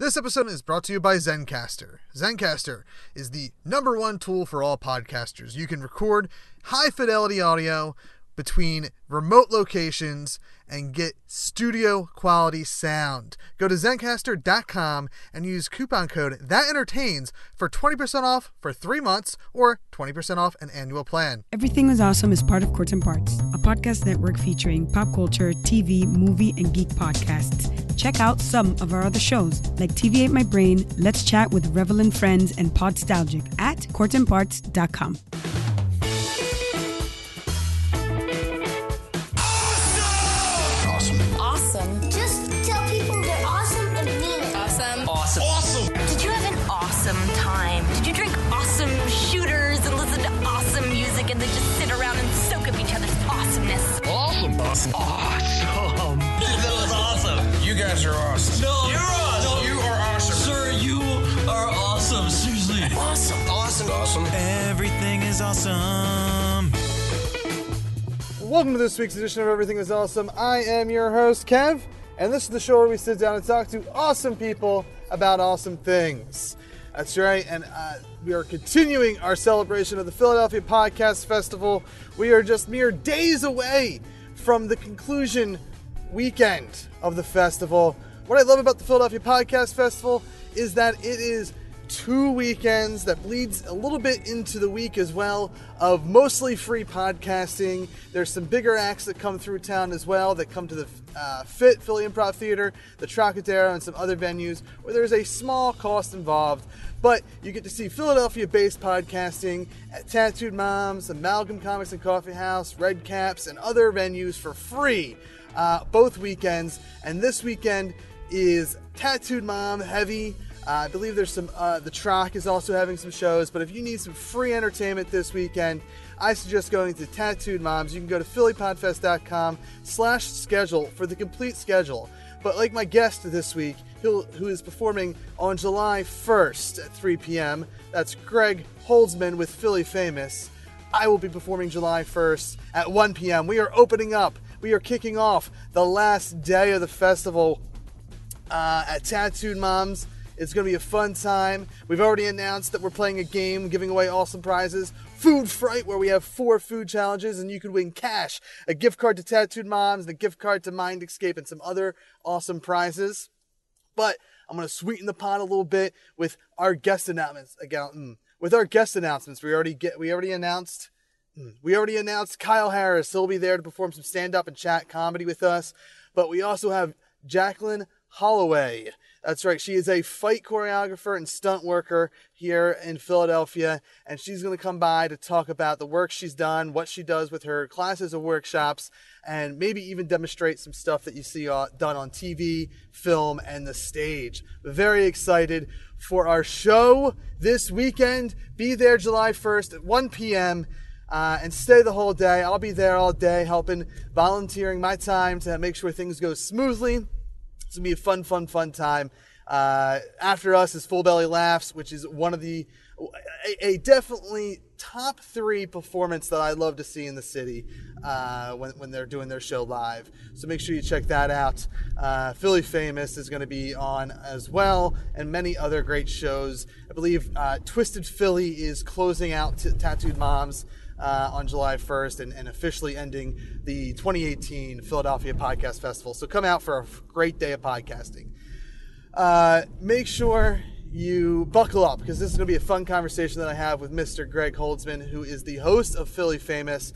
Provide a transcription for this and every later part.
This episode is brought to you by Zencastr. Zencastr is the number one tool for all podcasters. You can record high fidelity audio between remote locations and get studio quality sound. Go to zencastr.com and use coupon code that entertains for 20% off for 3 months or 20% off an annual plan. Everything is Awesome is part of Courts and Parts, a podcast network featuring pop culture, TV, movie, and geek podcasts. Check out some of our other shows like TV Ate My Brain, Let's Chat with Revelin Friends, and Podstalgic at courtsandparts.com. Awesome. That was awesome. You guys are awesome. No, You're awesome. You are awesome. Sir, you are awesome. Seriously. Awesome. Awesome. Awesome. Everything is awesome. Welcome to this week's edition of Everything is Awesome. I am your host, Kev, and this is the show where we sit down and talk to awesome people about awesome things. That's right, and uh, we are continuing our celebration of the Philadelphia Podcast Festival. We are just mere days away from the conclusion weekend of the festival. What I love about the Philadelphia Podcast Festival is that it is two weekends that bleeds a little bit into the week as well of mostly free podcasting. There's some bigger acts that come through town as well that come to the uh, PHIT Philly Improv Theater, the Trocadero, and some other venues where there's a small cost involved. But you get to see Philadelphia based podcasting at Tattooed Moms, Amalgam Comics and Coffee House, Red Caps, and other venues for free uh, both weekends. And this weekend is Tattooed Mom heavy. Uh, I believe there's some. Uh, the Troc is also having some shows. But if you need some free entertainment this weekend, I suggest going to Tattooed Moms. You can go to phillypodfest.com/slash schedule for the complete schedule. But like my guest this week, who is performing on July 1st at 3 p.m. That's Greg Holdsman with Philly Famous. I will be performing July 1st at 1 p.m. We are opening up. We are kicking off the last day of the festival uh, at Tattooed Moms. It's going to be a fun time. We've already announced that we're playing a game giving away awesome prizes. Food Fright, where we have four food challenges and you could win cash, a gift card to Tattooed Moms, and a gift card to Mind Escape, and some other awesome prizes. But I'm going to sweeten the pot a little bit with our guest announcements. Again, mm, with our guest announcements, we already get we already announced mm, we already announced Kyle Harris. He'll be there to perform some stand up and chat comedy with us. But we also have Jacqueline Holloway. That's right. She is a fight choreographer and stunt worker here in Philadelphia, and she's going to come by to talk about the work she's done, what she does with her classes or workshops, and maybe even demonstrate some stuff that you see uh, done on TV, film, and the stage. Very excited for our show this weekend. Be there July 1st at 1 p.m. Uh, and stay the whole day. I'll be there all day helping, volunteering my time to make sure things go smoothly. It's gonna be a fun, fun, fun time. Uh, after us is Full Belly Laughs, which is one of the a, a definitely top three performance that I love to see in the city uh, when, when they're doing their show live. So make sure you check that out. Uh, Philly Famous is going to be on as well, and many other great shows. I believe uh, Twisted Philly is closing out t- Tattooed Moms. Uh, on July 1st and, and, officially ending the 2018 Philadelphia Podcast Festival. So come out for a great day of podcasting. Uh, make sure you buckle up because this is going to be a fun conversation that I have with Mr. Greg Holdsman, who is the host of Philly Famous.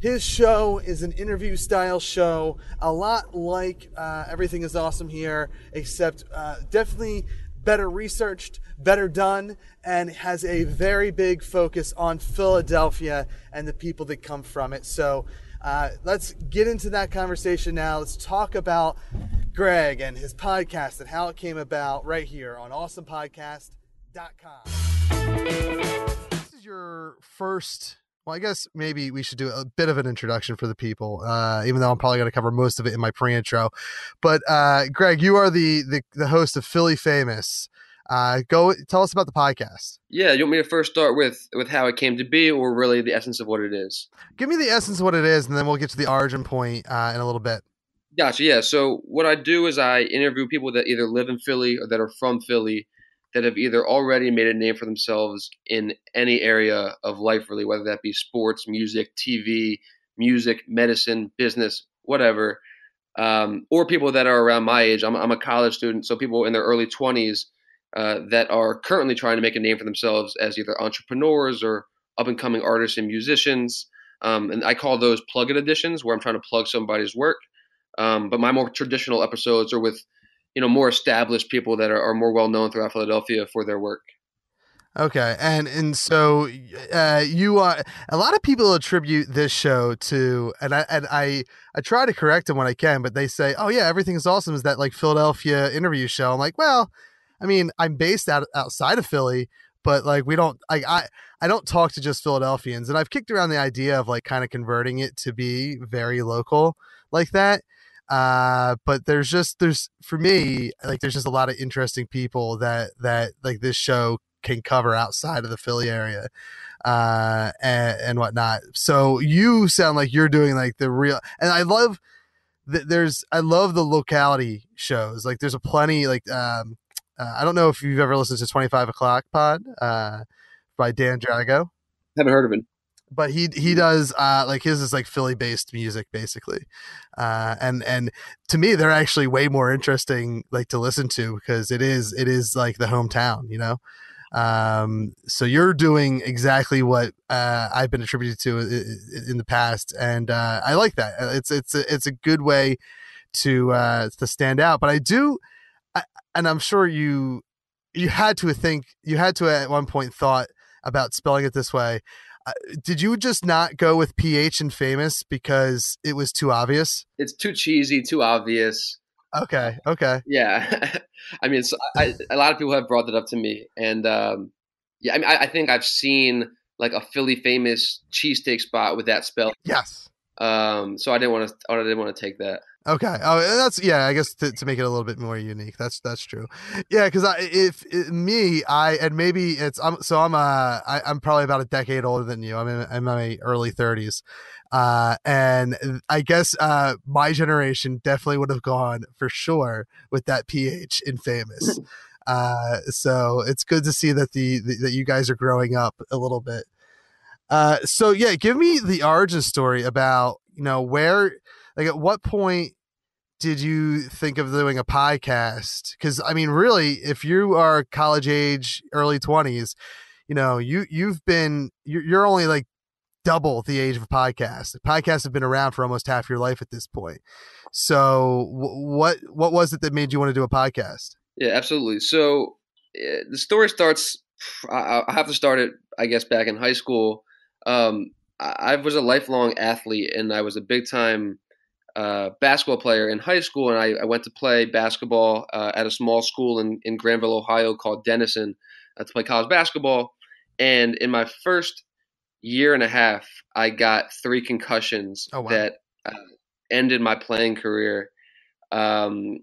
His show is an interview style show, a lot like uh, Everything is Awesome here, except uh, definitely better researched, better done, and has a very big focus on Philadelphia and the people that come from it. So uh, let's get into that conversation now. Let's talk about Greg and his podcast and how it came about right here on awesomepodcast.com. This is your first. Well, I guess maybe we should do a bit of an introduction for the people, uh, even though I'm probably going to cover most of it in my pre-intro. But uh, Greg, you are the, the the host of Philly Famous. Uh, go tell us about the podcast. Yeah, you want me to first start with with how it came to be, or really the essence of what it is? Give me the essence of what it is, and then we'll get to the origin point uh, in a little bit. Gotcha. Yeah. So what I do is I interview people that either live in Philly or that are from Philly that have either already made a name for themselves in any area of life, really, whether that be sports, music, TV, music, medicine, business, whatever, um, or people that are around my age. I'm, I'm a college student, so people in their early 20s uh, that are currently trying to make a name for themselves as either entrepreneurs or up and coming artists and musicians. Um, and I call those plug-in editions, where I'm trying to plug somebody's work. Um, but my more traditional episodes are with, you know, more established people that are, are more well known throughout Philadelphia for their work. Okay, and and so uh, you are a lot of people attribute this show to, and I and I I try to correct them when I can, but they say, oh yeah, everything's awesome. Is that like Philadelphia interview show? I'm like, well, I mean, I'm based out outside of Philly, but like we don't, I I I don't talk to just Philadelphians, and I've kicked around the idea of like kind of converting it to be very local like that uh but there's just there's for me like there's just a lot of interesting people that that like this show can cover outside of the philly area uh and, and whatnot. So you sound like you're doing like the real and i love that there's i love the locality shows. Like there's a plenty like um uh, i don't know if you've ever listened to 25 o'clock pod uh by dan drago. Haven't heard of it. But he he does uh like his is like Philly based music basically. Uh and and to me they're actually way more interesting like to listen to because it is it is like the hometown, you know. Um so you're doing exactly what uh I've been attributed to in the past and uh I like that. It's it's a, it's a good way to uh to stand out, but I do I, and I'm sure you you had to think you had to at one point thought about spelling it this way uh, did you just not go with ph and famous because it was too obvious It's too cheesy, too obvious. okay okay Yeah, I mean, so I, a lot of people have brought that up to me, and um, yeah, I mean, I, I think I've seen like a Philly famous cheesesteak spot with that spell. yes Um, so I didn't want to. I didn't want to take that. Okay. Oh that's yeah i guess to, to make it a little bit more unique that's that's true. Yeah because i if, if me i and maybe it's i'm so i'm uh I, i'm probably about a decade older than you. I'm in, I'm in my early 30s uh and i guess uh my generation definitely would have gone for sure with that ph in famous uh so it's good to see that the, the that you guys are growing up a little bit. Uh so yeah give me the origin story about you know where like at what point did you think of doing a podcast because i mean really if you are college age early 20s you know you you've been you're, only like double the age of a podcast podcasts have been around for almost half your life at this point so what what was it that made you want to do a podcast Yeah, absolutely. So uh, the story starts. I, have to start it, I guess, back in high school. Um, I was a lifelong athlete, and I was a big time uh, basketball player in high school. And I, I went to play basketball uh, at a small school in, in Granville, Ohio, called Denison, uh, to play college basketball. And in my first year and a half, I got three concussions Oh, wow. that uh, ended my playing career. Um,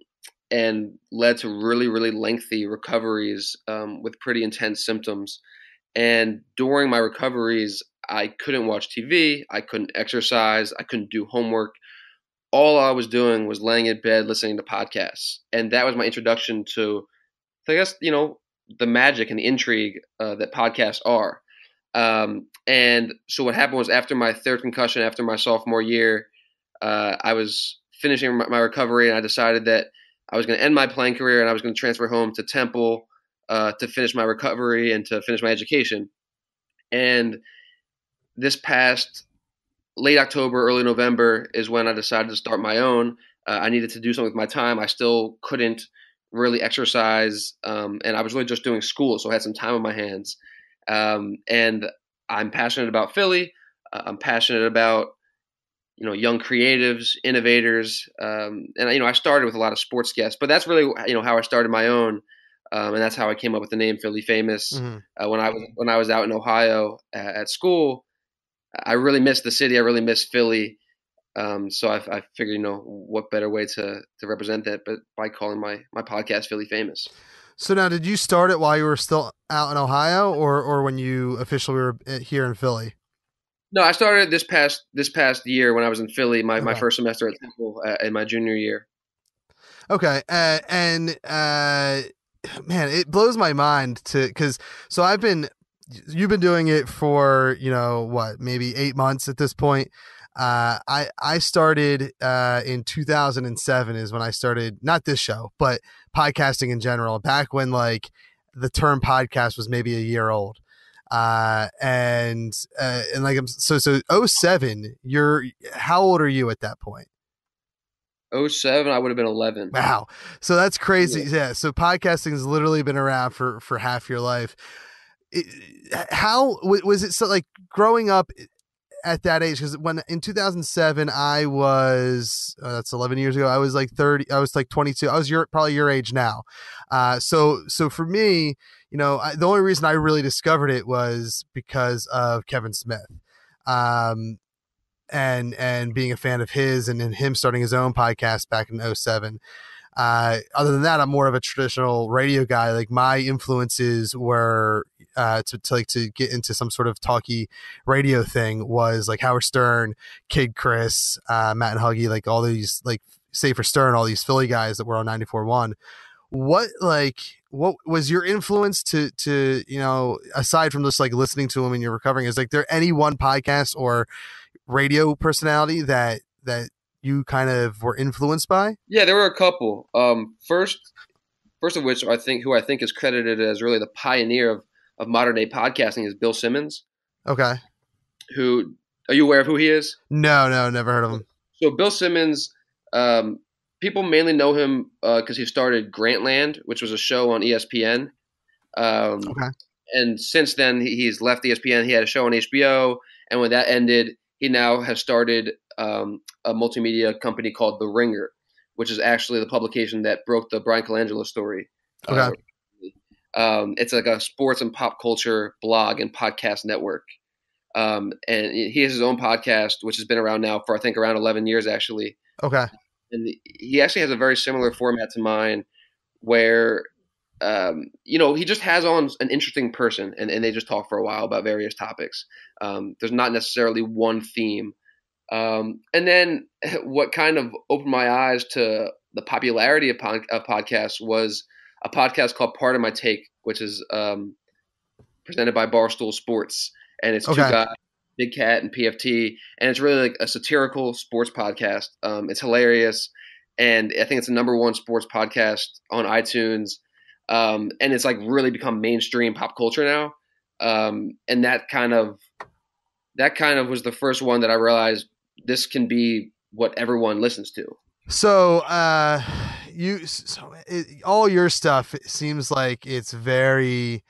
and led to really, really lengthy recoveries um, with pretty intense symptoms. And during my recoveries, I couldn't watch TV, I couldn't exercise, I couldn't do homework. All I was doing was laying in bed listening to podcasts. And that was my introduction to, I guess, you know, the magic and the intrigue uh, that podcasts are. Um, and so what happened was after my third concussion, after my sophomore year, uh, I was finishing my, my recovery and I decided that I was going to end my playing career and I was going to transfer home to Temple uh, to finish my recovery and to finish my education. And this past late October, early November is when I decided to start my own. Uh, I needed to do something with my time. I still couldn't really exercise, um, and I was really just doing school, so I had some time on my hands. Um, and I'm passionate about Philly. Uh, I'm passionate about you know young creatives, innovators, um, and you know I started with a lot of sports guests, but that's really you know how I started my own, um, and that's how I came up with the name Philly Famous. Mhm. Uh, when I was when I was out in Ohio uh, at school, I really miss the city. I really miss Philly. Um, so I, I figured, you know, what better way to to represent that, but by calling my my podcast Philly Famous. so now did you start it while you were still out in ohio or or when you officially were uh, here in philly No, I started this past this past year when I was in Philly, my, my first semester at Temple uh, in my junior year. Okay, uh, and uh, man, it blows my mind to because so I've been you've been doing it for you know what maybe eight months at this point. Uh, I I started uh, in 2007 is when I started not this show but podcasting in general. Back when like the term podcast was maybe a year old. Uh, and uh, and like I'm so so 07 you're how old are you at that point 07, I would have been 11. Wow. So that's crazy. Yeah. So podcasting has literally been around for for half your life. How was it so like growing up at that age because when in 2007 I was uh, that's 11 years ago I was like 30 I was like 22 I was your probably your age now. Uh so so for me you know I, the only reason I really discovered it was because of Kevin Smith. Um and and being a fan of his and, and him starting his own podcast back in 07 uh, other than that, I'm more of a traditional radio guy. Like my influences were uh, to, to like to get into some sort of talky radio thing was like Howard Stern, Kid Chris, uh, Matt and Huggy, like all these like Safer Stern, all these Philly guys that were on 94.1. What like what was your influence to to you know aside from just like listening to them and you're recovering? Is like there any one podcast or radio personality that that you kind of were influenced by? Yeah, there were a couple. Um, first, first of which I think who I think is credited as really the pioneer of, of modern day podcasting is Bill Simmons. Okay. Who are you aware of who he is? No, no, never heard of him. So Bill Simmons, um, people mainly know him because he started Grantland, which was a show on ESPN. Um, Okay. And since then, he- he's left ESPN. He had a show on HBO, and when that ended, he now has started um, a multimedia company called The Ringer, which is actually the publication that broke the Bryan Colangelo story. Uh, um, it's like a sports and pop culture blog and podcast network. Um, and he has his own podcast, which has been around now for I think around 11 years actually. Okay. And he actually has a very similar format to mine, where um, you know he just has on an interesting person, and, and they just talk for a while about various topics. Um, there's not necessarily one theme. Um, and then what kind of opened my eyes to the popularity of, pod- of podcasts was a podcast called Pardon My Take, which is um, presented by Barstool Sports, and it's two guys, Big Cat and PFT, and it's really like a satirical sports podcast. Um, it's hilarious, and I think it's the number one sports podcast on iTunes, um, and it's like really become mainstream pop culture now. Um, and that kind of that kind of was the first one that I realized this can be what everyone listens to. So, uh, you so it, all your stuff it seems like it's very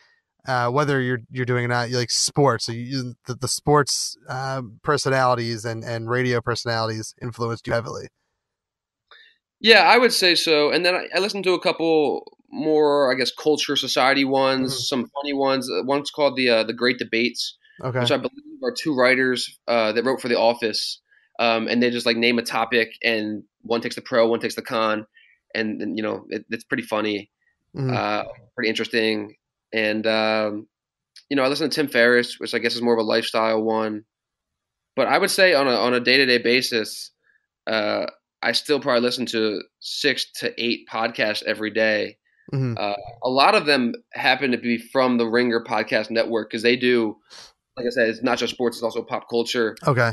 uh, whether you're you're doing it or not, you like sports. So you, the, the sports um, personalities and and radio personalities influenced you heavily. Yeah, I would say so. And then I, I listened to a couple more, I guess, culture society ones, Mhm. some funny ones. Uh, One's called the uh, the Great Debates, Okay. which I believe are two writers uh, that wrote for The Office, um, and they just like name a topic, and one takes the pro, one takes the con, and, and you know it, it's pretty funny, Mhm. uh, pretty interesting. And um, you know, I listen to Tim Ferriss, which I guess is more of a lifestyle one. But I would say on a on a day to day basis, uh, I still probably listen to six to eight podcasts every day. Mhm. Uh, a lot of them happen to be from the Ringer Podcast Network because they do, like I said, it's not just sports; it's also pop culture, Okay.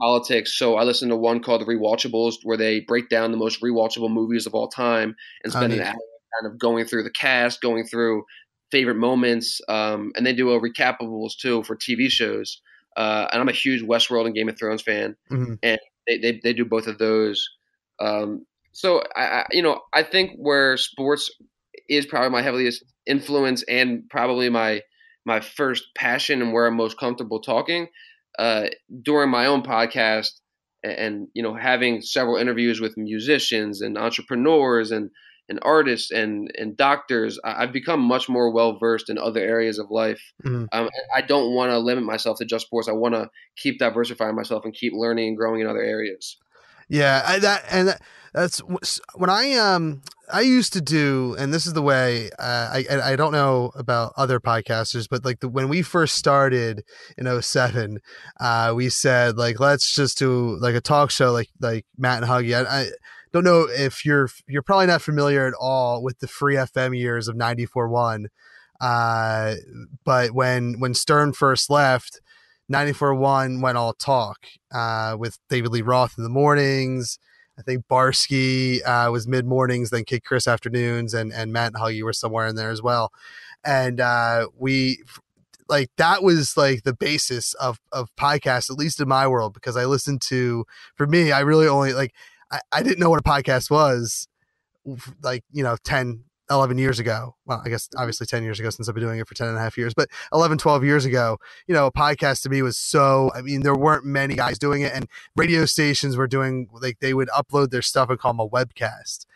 Politics. So I listen to one called The Rewatchables, where they break down the most rewatchable movies of all time and spend an hour kind of going through the cast, going through favorite moments, um, and they do a recapables too for TV shows. Uh, and I'm a huge Westworld and Game of Thrones fan Mhm. they, they they do both of those. Um, so I, I you know I think where sports is probably my heaviest influence and probably my my first passion and where I'm most comfortable talking uh, during my own podcast and, you know having several interviews with musicians and entrepreneurs and and artists and and doctors I've become much more well versed in other areas of life. Mhm. um, I don't want to limit myself to just sports. I want to keep diversifying myself and keep learning and growing in other areas. Yeah, I, that and that, that's when I um I used to do, and this is the way uh, I I don't know about other podcasters, but like the, when we first started in 07, uh, we said like let's just do like a talk show like like Matt and Huggy. I, I don't know if you're you're probably not familiar at all with the free FM years of 94.1. Uh, but when when Stern first left, 94.1 went all talk uh, with David Lee Roth in the mornings. I think Barsky uh, was mid mornings, then Kid Chris afternoons, and and Matt and Huggy were somewhere in there as well. And uh, we like that was like the basis of of podcasts, at least in my world, because I listened to. For me, I really only like I, I didn't know what a podcast was, like you know 10 11 years ago. Well i guess obviously 10 years ago since i've been doing it for 10 and a half years but 11 12 years ago you know a podcast to me was so i mean there weren't many guys doing it and radio stations were doing like they would upload their stuff and call them a webcast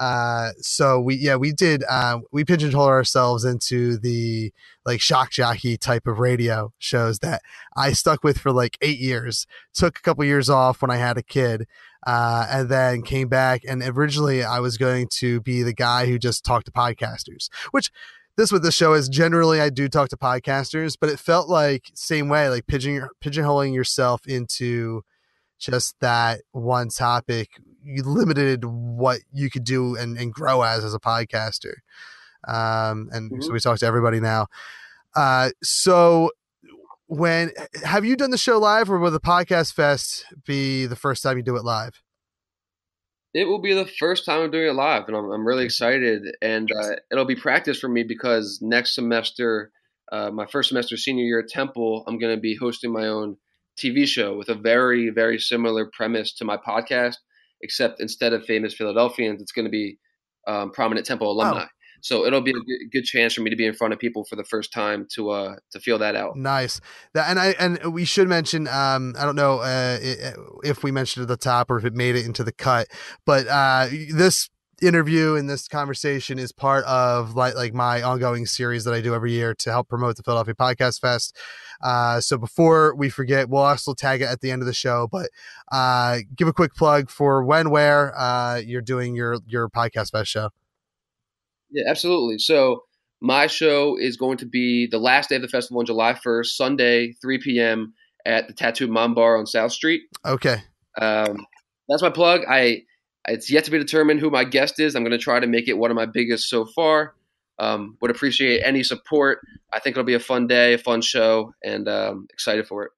uh, so we yeah we did uh, we pigeonhole ourselves into the like shock jockey type of radio shows that I stuck with for like eight years. Took a couple years off when I had a kid, uh, and then came back. And originally, I was going to be the guy who just talked to podcasters, which this what the show is. Generally, I do talk to podcasters, but it felt like same way, like pigeon pigeonholing yourself into just that one topic. You limited what you could do and, and grow as as a podcaster. Um, and mm-hmm. so we talk to everybody now. Uh, so when have you done the show live or will the podcast fest be the first time you do it live it will be the first time i'm doing it live and i'm, I'm really excited and uh, it'll be practice for me because next semester uh, my first semester senior year at temple i'm going to be hosting my own tv show with a very very similar premise to my podcast except instead of famous philadelphians it's going to be um, prominent temple alumni oh. So it'll be a good chance for me to be in front of people for the first time to uh to feel that out. Nice. That and I and we should mention um I don't know uh if we mentioned at the top or if it made it into the cut, but uh this interview and this conversation is part of like like my ongoing series that I do every year to help promote the Philadelphia Podcast Fest. Uh, so before we forget, we'll also tag it at the end of the show. But uh, give a quick plug for when, where uh, you're doing your your Podcast Fest show. Yeah, absolutely. So my show is going to be the last day of the festival on July 1st, Sunday, 3 p.m. at the Tattoo Mom Bar on South Street. Okay. Um, that's my plug. I it's yet to be determined who my guest is. I'm going to try to make it one of my biggest so far. Um, would appreciate any support. I think it'll be a fun day, a fun show, and um, excited for it.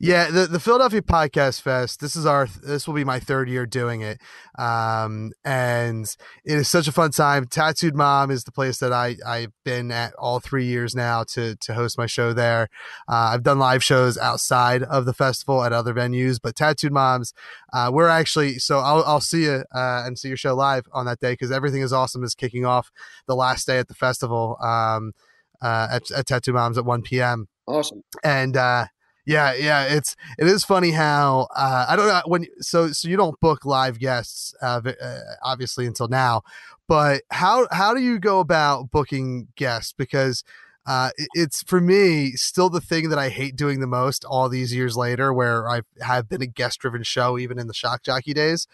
Yeah, the, the Philadelphia Podcast Fest. This is our this will be my third year doing it, um, and it is such a fun time. Tattooed Mom is the place that I I've been at all three years now to to host my show there. Uh, I've done live shows outside of the festival at other venues, but Tattooed Moms, uh, we're actually so I'll I'll see you uh, and see your show live on that day because everything is awesome is kicking off the last day at the festival um, uh, at, at Tattoo Moms at one p.m. Awesome. And uh, yeah, yeah, it's it is funny how uh, I don't know when so so you don't book live guests uh, uh, obviously until now, but how how do you go about booking guests because uh, it's for me still the thing that I hate doing the most all these years later, where I have been a guest driven show even in the shock jockey days.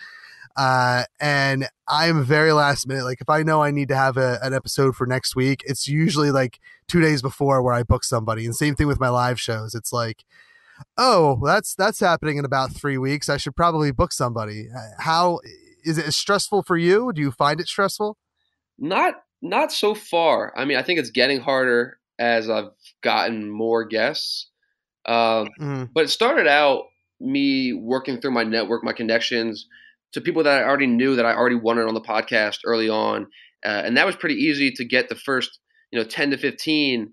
Uh, and I'm very last minute. Like if I know I need to have a, an episode for next week, it's usually like two days before where I book somebody. And same thing with my live shows. It's like, oh, that's that's happening in about three weeks. I should probably book somebody. Uh, how is it stressful for you? Do you find it stressful? Not not so far. I mean, I think it's getting harder as I've gotten more guests. Um, mm. But it started out me working through my network, my connections to people that I already knew that I already wanted on the podcast early on, uh, and that was pretty easy to get the first you know ten to fifteen.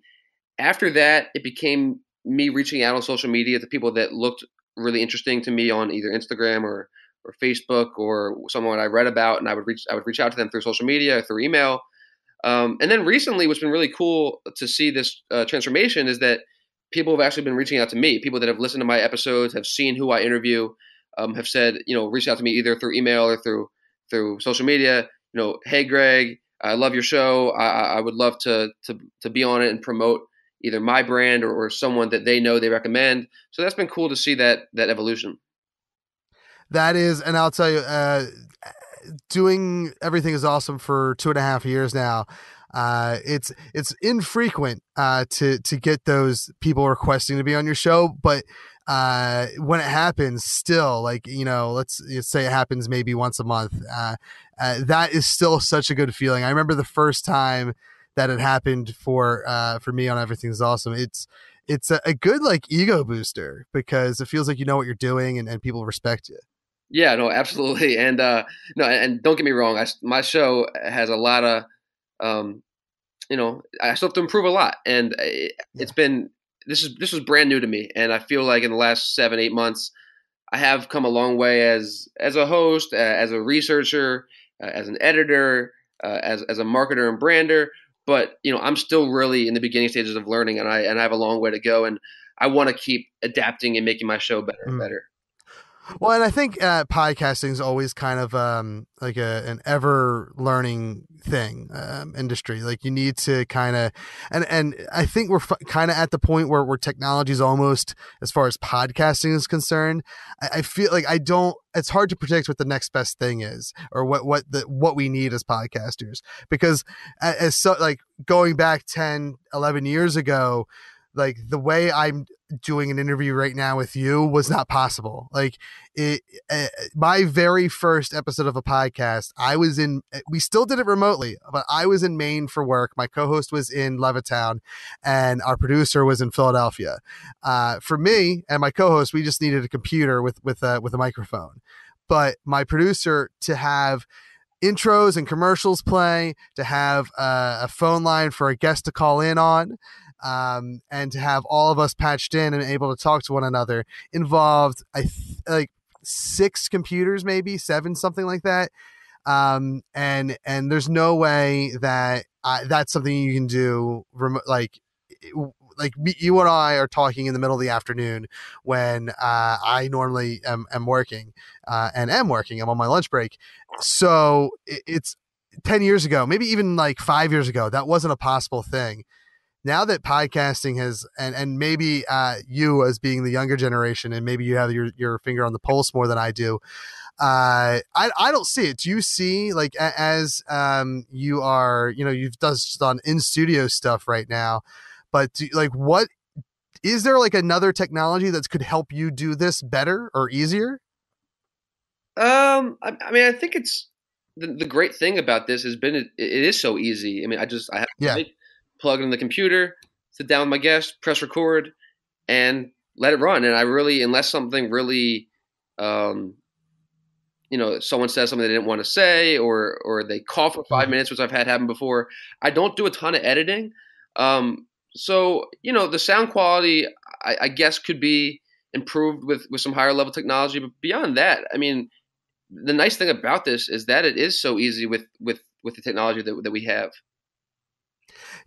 After that, it became me reaching out on social media to people that looked really interesting to me on either Instagram or or Facebook or someone I read about, and I would reach I would reach out to them through social media, through email. Um, and then recently, what's been really cool to see this uh, transformation is that people have actually been reaching out to me. People that have listened to my episodes, have seen who I interview, um, have said, you know, reach out to me either through email or through through social media. You know, hey Greg, I love your show. I, I would love to to to be on it and promote either my brand or, or someone that they know they recommend. So that's been cool to see that that evolution. That is, and I'll tell you, uh, doing everything is awesome for two and a half years now. Uh, it's it's infrequent uh, to to get those people requesting to be on your show, but uh, when it happens, still like you know, let's, let's say it happens maybe once a month. Uh, uh, that is still such a good feeling. I remember the first time that it happened for uh, for me on Everything's Awesome. It's it's a, a good like ego booster because it feels like you know what you're doing and, and people respect you. Yeah, no, absolutely. And uh, no, and don't get me wrong. I, my show has a lot of, um, you know, I still have to improve a lot, and it, has been this is this was brand new to me, and I feel like in the last seven eight months, I have come a long way as as a host, uh, as a researcher, uh, as an editor, uh, as as a marketer and brander. But you know, I'm still really in the beginning stages of learning, and I and I have a long way to go, and I want to keep adapting and making my show better and mm. better. Well, and I think uh, podcasting is always kind of um, like a, an ever learning thing um, industry. Like you need to kind of, and and I think we're f- kind of at the point where where technology is almost, as far as podcasting is concerned, I, I, feel like I don't. It's hard to predict what the next best thing is, or what what the what we need as podcasters, because as so like going back 10, 11 years ago like the way I'm doing an interview right now with you was not possible. Like it, uh, my very first episode of a podcast, I was in. Eh, we still did it remotely, but I was in Maine for work. My co-host was in Levittown, and our producer was in Philadelphia. Uh, for me and my co-host, we just needed a computer with with a with a microphone. But my producer to have intros and commercials play, to have uh, a phone line for a guest to call in on, um, and to have all of us patched in and able to talk to one another involved I th- like six computers maybe seven something like that um, and and there's no way that I, that's something you can do rem- like like you and I are talking in the middle of the afternoon when uh, I normally am, am working uh, and am working. I'm on my lunch break. So it's 10 years ago, maybe even like five years ago, that wasn't a possible thing now that podcasting has and and maybe uh, you as being the younger generation and maybe you have your your finger on the pulse more than I do. Uh, I I don't see it. Do you see like as um you are you know you've done in studio stuff right now, but do, like what is there like another technology that could help you do this better or easier? Um, I, I mean, I think it's the, the great thing about this has been it, it is so easy. I mean, I just I have yeah. Make, plug it in the computer, sit down with my guest, press record, and let it run. And I really, unless something really, um, you know, someone says something they didn't want to say, or or they cough for 5 mm-hmm. minutes, which I've had happen before. I don't do a ton of editing, um, so you know, the sound quality, I, I guess, could be improved with with some higher level technology. But beyond that, I mean, the nice thing about this is that it is so easy with with with the technology that that we have.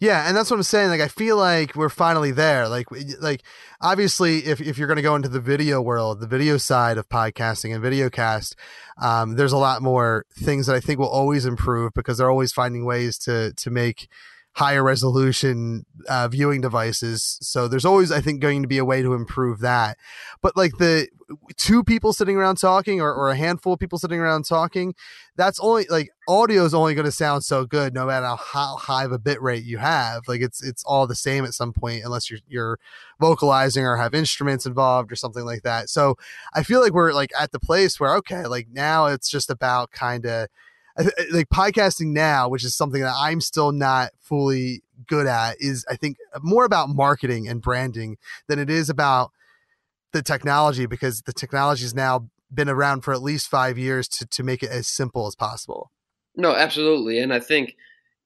Yeah, and that's what I'm saying. Like, I feel like we're finally there. Like, like obviously, if if you're going to go into the video world, the video side of podcasting and videocast, um, there's a lot more things that I think will always improve because they're always finding ways to to make higher resolution uh, viewing devices. So there's always, I think, going to be a way to improve that. But like the two people sitting around talking or, or a handful of people sitting around talking, that's only like audio is only going to sound so good no matter how high of a bit rate you have. Like it's it's all the same at some point unless you're you're vocalizing or have instruments involved or something like that. So I feel like we're like at the place where okay, like now it's just about kind of like podcasting now, which is something that I'm still not fully good at, is I think more about marketing and branding than it is about the technology because the technology has now been around for at least five years to, to make it as simple as possible. No, absolutely. And I think,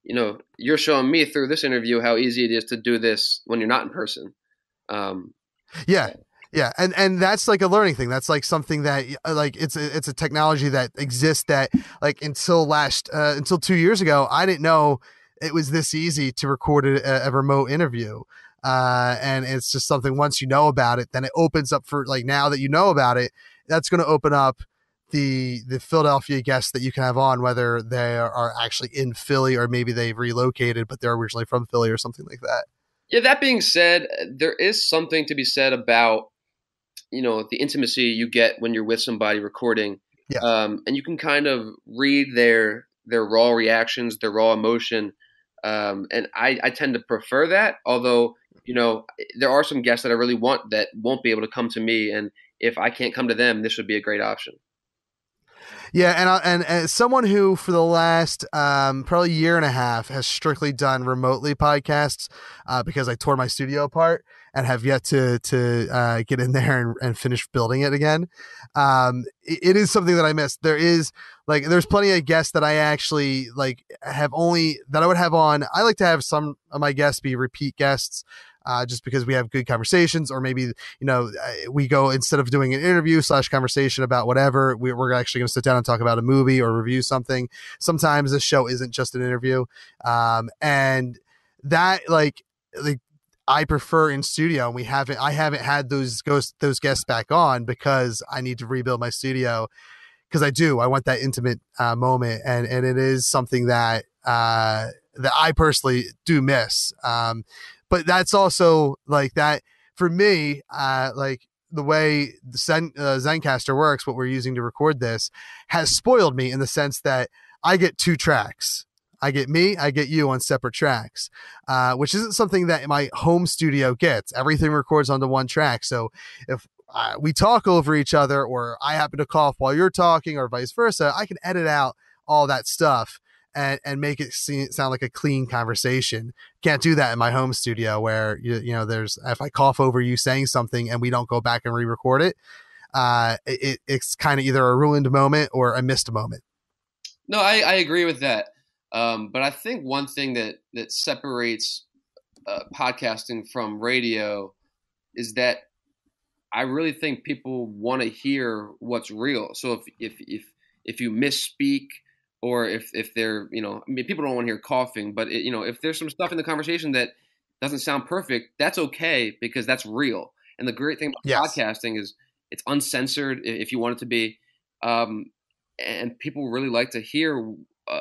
you know, you're showing me through this interview how easy it is to do this when you're not in person. Um, yeah. Yeah, and and that's like a learning thing. That's like something that uh, like it's a, it's a technology that exists that like until last uh, until two years ago, I didn't know it was this easy to record a, a remote interview. Uh, and it's just something once you know about it, then it opens up for like now that you know about it, that's going to open up the the Philadelphia guests that you can have on, whether they are actually in Philly or maybe they've relocated, but they're originally from Philly or something like that. Yeah, that being said, there is something to be said about you know the intimacy you get when you're with somebody recording Yeah. um, and you can kind of read their their raw reactions, their raw emotion, um, and I, I tend to prefer that. Although you know there are some guests that I really want that won't be able to come to me, and if I can't come to them, this would be a great option. Yeah, and, I, and and as someone who for the last um, probably year and a half has strictly done remotely podcasts uh, because I tore my studio apart and have yet to to uh, get in there and, and finish building it again. Um, it, it is something that I missed. There is like there's plenty of guests that I actually like have only that I would have on. I like to have some of my guests be repeat guests uh, just because we have good conversations, or maybe you know we go instead of doing an interview slash conversation about whatever, we, are actually going to sit down and talk about a movie or review something. Sometimes this show isn't just an interview, um, and that like like I prefer in studio. And we haven't I haven't had those ghost those guests back on because I need to rebuild my studio because I do. I want that intimate uh, moment, and and it is something that uh, that I personally do miss. Um, but that's also like that for me. Uh, like the way the Zen, uh, Zencastr works, what we're using to record this, has spoiled me in the sense that I get two tracks. I get me, I get you on separate tracks, uh, which isn't something that my home studio gets. Everything records onto one track. So if uh, we talk over each other, or I happen to cough while you're talking, or vice versa, I can edit out all that stuff and and make it seem, sound like a clean conversation. Can't do that in my home studio where you you know there's if I cough over you saying something and we don't go back and re-record it, uh, it it's kind of either a ruined moment or a missed moment. No, I, I agree with that. Um, but I think one thing that that separates uh, podcasting from radio is that I really think people want to hear what's real. So if if if if you misspeak or if if they're you know I mean people don't want to hear coughing, but it, you know if there's some stuff in the conversation that doesn't sound perfect, that's okay because that's real. And the great thing about yes. podcasting is it's uncensored if you want it to be, um, and people really like to hear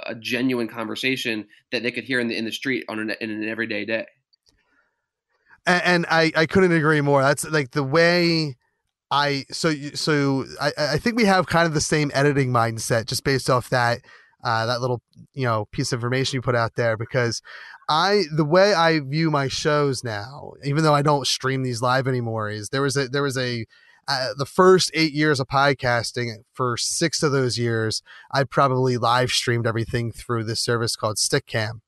a genuine conversation that they could hear in the in the street on an, in an everyday day. And, and I I couldn't agree more. That's like the way I so so I I think we have kind of the same editing mindset just based off that uh, that little you know piece of information you put out there because I the way I view my shows now, even though I don't stream these live anymore, is there was a there was a uh, the first eight years of podcasting for six of those years I probably live streamed everything through this service called Stickam,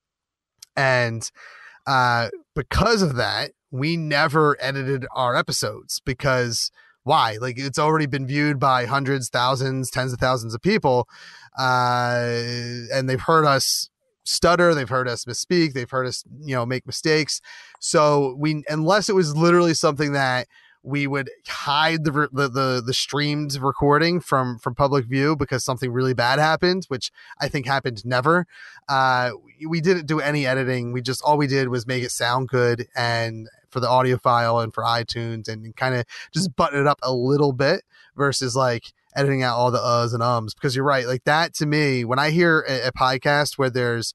and uh, because of that, we never edited our episodes because why? Like it's already been viewed by hundreds, thousands, tens of thousands of people, uh, and they've heard us stutter, they've heard us misspeak, they've heard us, you know, make mistakes. So we, unless it was literally something that we would hide the, the the the, streamed recording from from public view because something really bad happened which i think happened never. Uh we didn't do any editing. We just all we did was make it sound good and for the audio file and for itunes and kind of just button it up a little bit versus like editing out all the uhs and ums. Because you're right like that to me when i hear a, a podcast where there's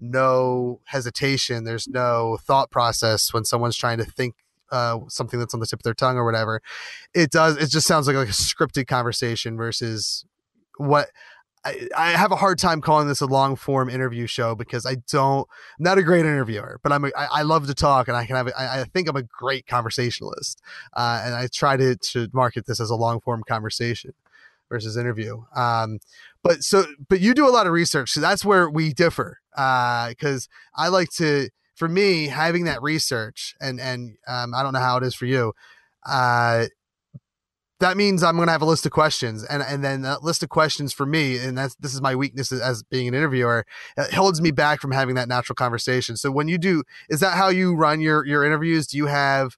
no hesitation there's no thought process when someone's trying to think uh, something that's on the tip of their tongue or whatever. It does. It just sounds like like a scripted conversation versus what I, I have a hard time calling this a long form interview show because I don't. I'm not a great interviewer, but I'm. A, I, I love to talk, and I can have. I, I think I'm a great conversationalist, uh, and I try to to market this as a long form conversation versus interview. Um, but so, but you do a lot of research, so that's where we differ. Uh, Because uh, I like to for me, having that research and and um, I don't know how it is for you. Uh, that means I'm going to have a list of questions, and and then that list of questions for me, and that's this is my weakness as being an interviewer. It holds me back from having that natural conversation. So when you do, is that how you run your your interviews? Do you have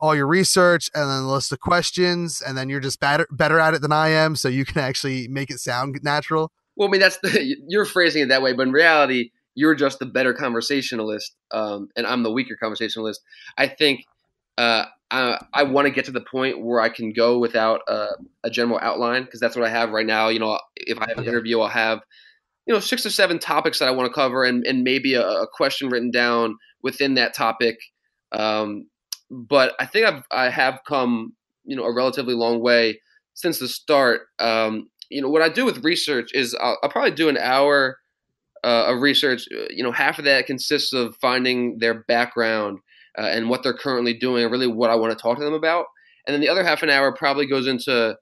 all your research and then a list of questions, and then you're just better better at it than I am, so you can actually make it sound natural? Well, I mean that's the, you're phrasing it that way, but in reality, you're just the better conversationalist, um, and I'm the weaker conversationalist. I think uh, I, I want to get to the point where I can go without a, a general outline because that's what I have right now. You know, if I have an interview, I'll have you know six or seven topics that I want to cover, and and maybe a, a question written down within that topic. Um, but I think I've I have come you know a relatively long way since the start. Um, you know, what I do with research is I'll, I'll probably do an hour uh, of research. Uh, you know, half of that consists of finding their background uh, and what they're currently doing, and really what I want to talk to them about. And then the other half an hour probably goes into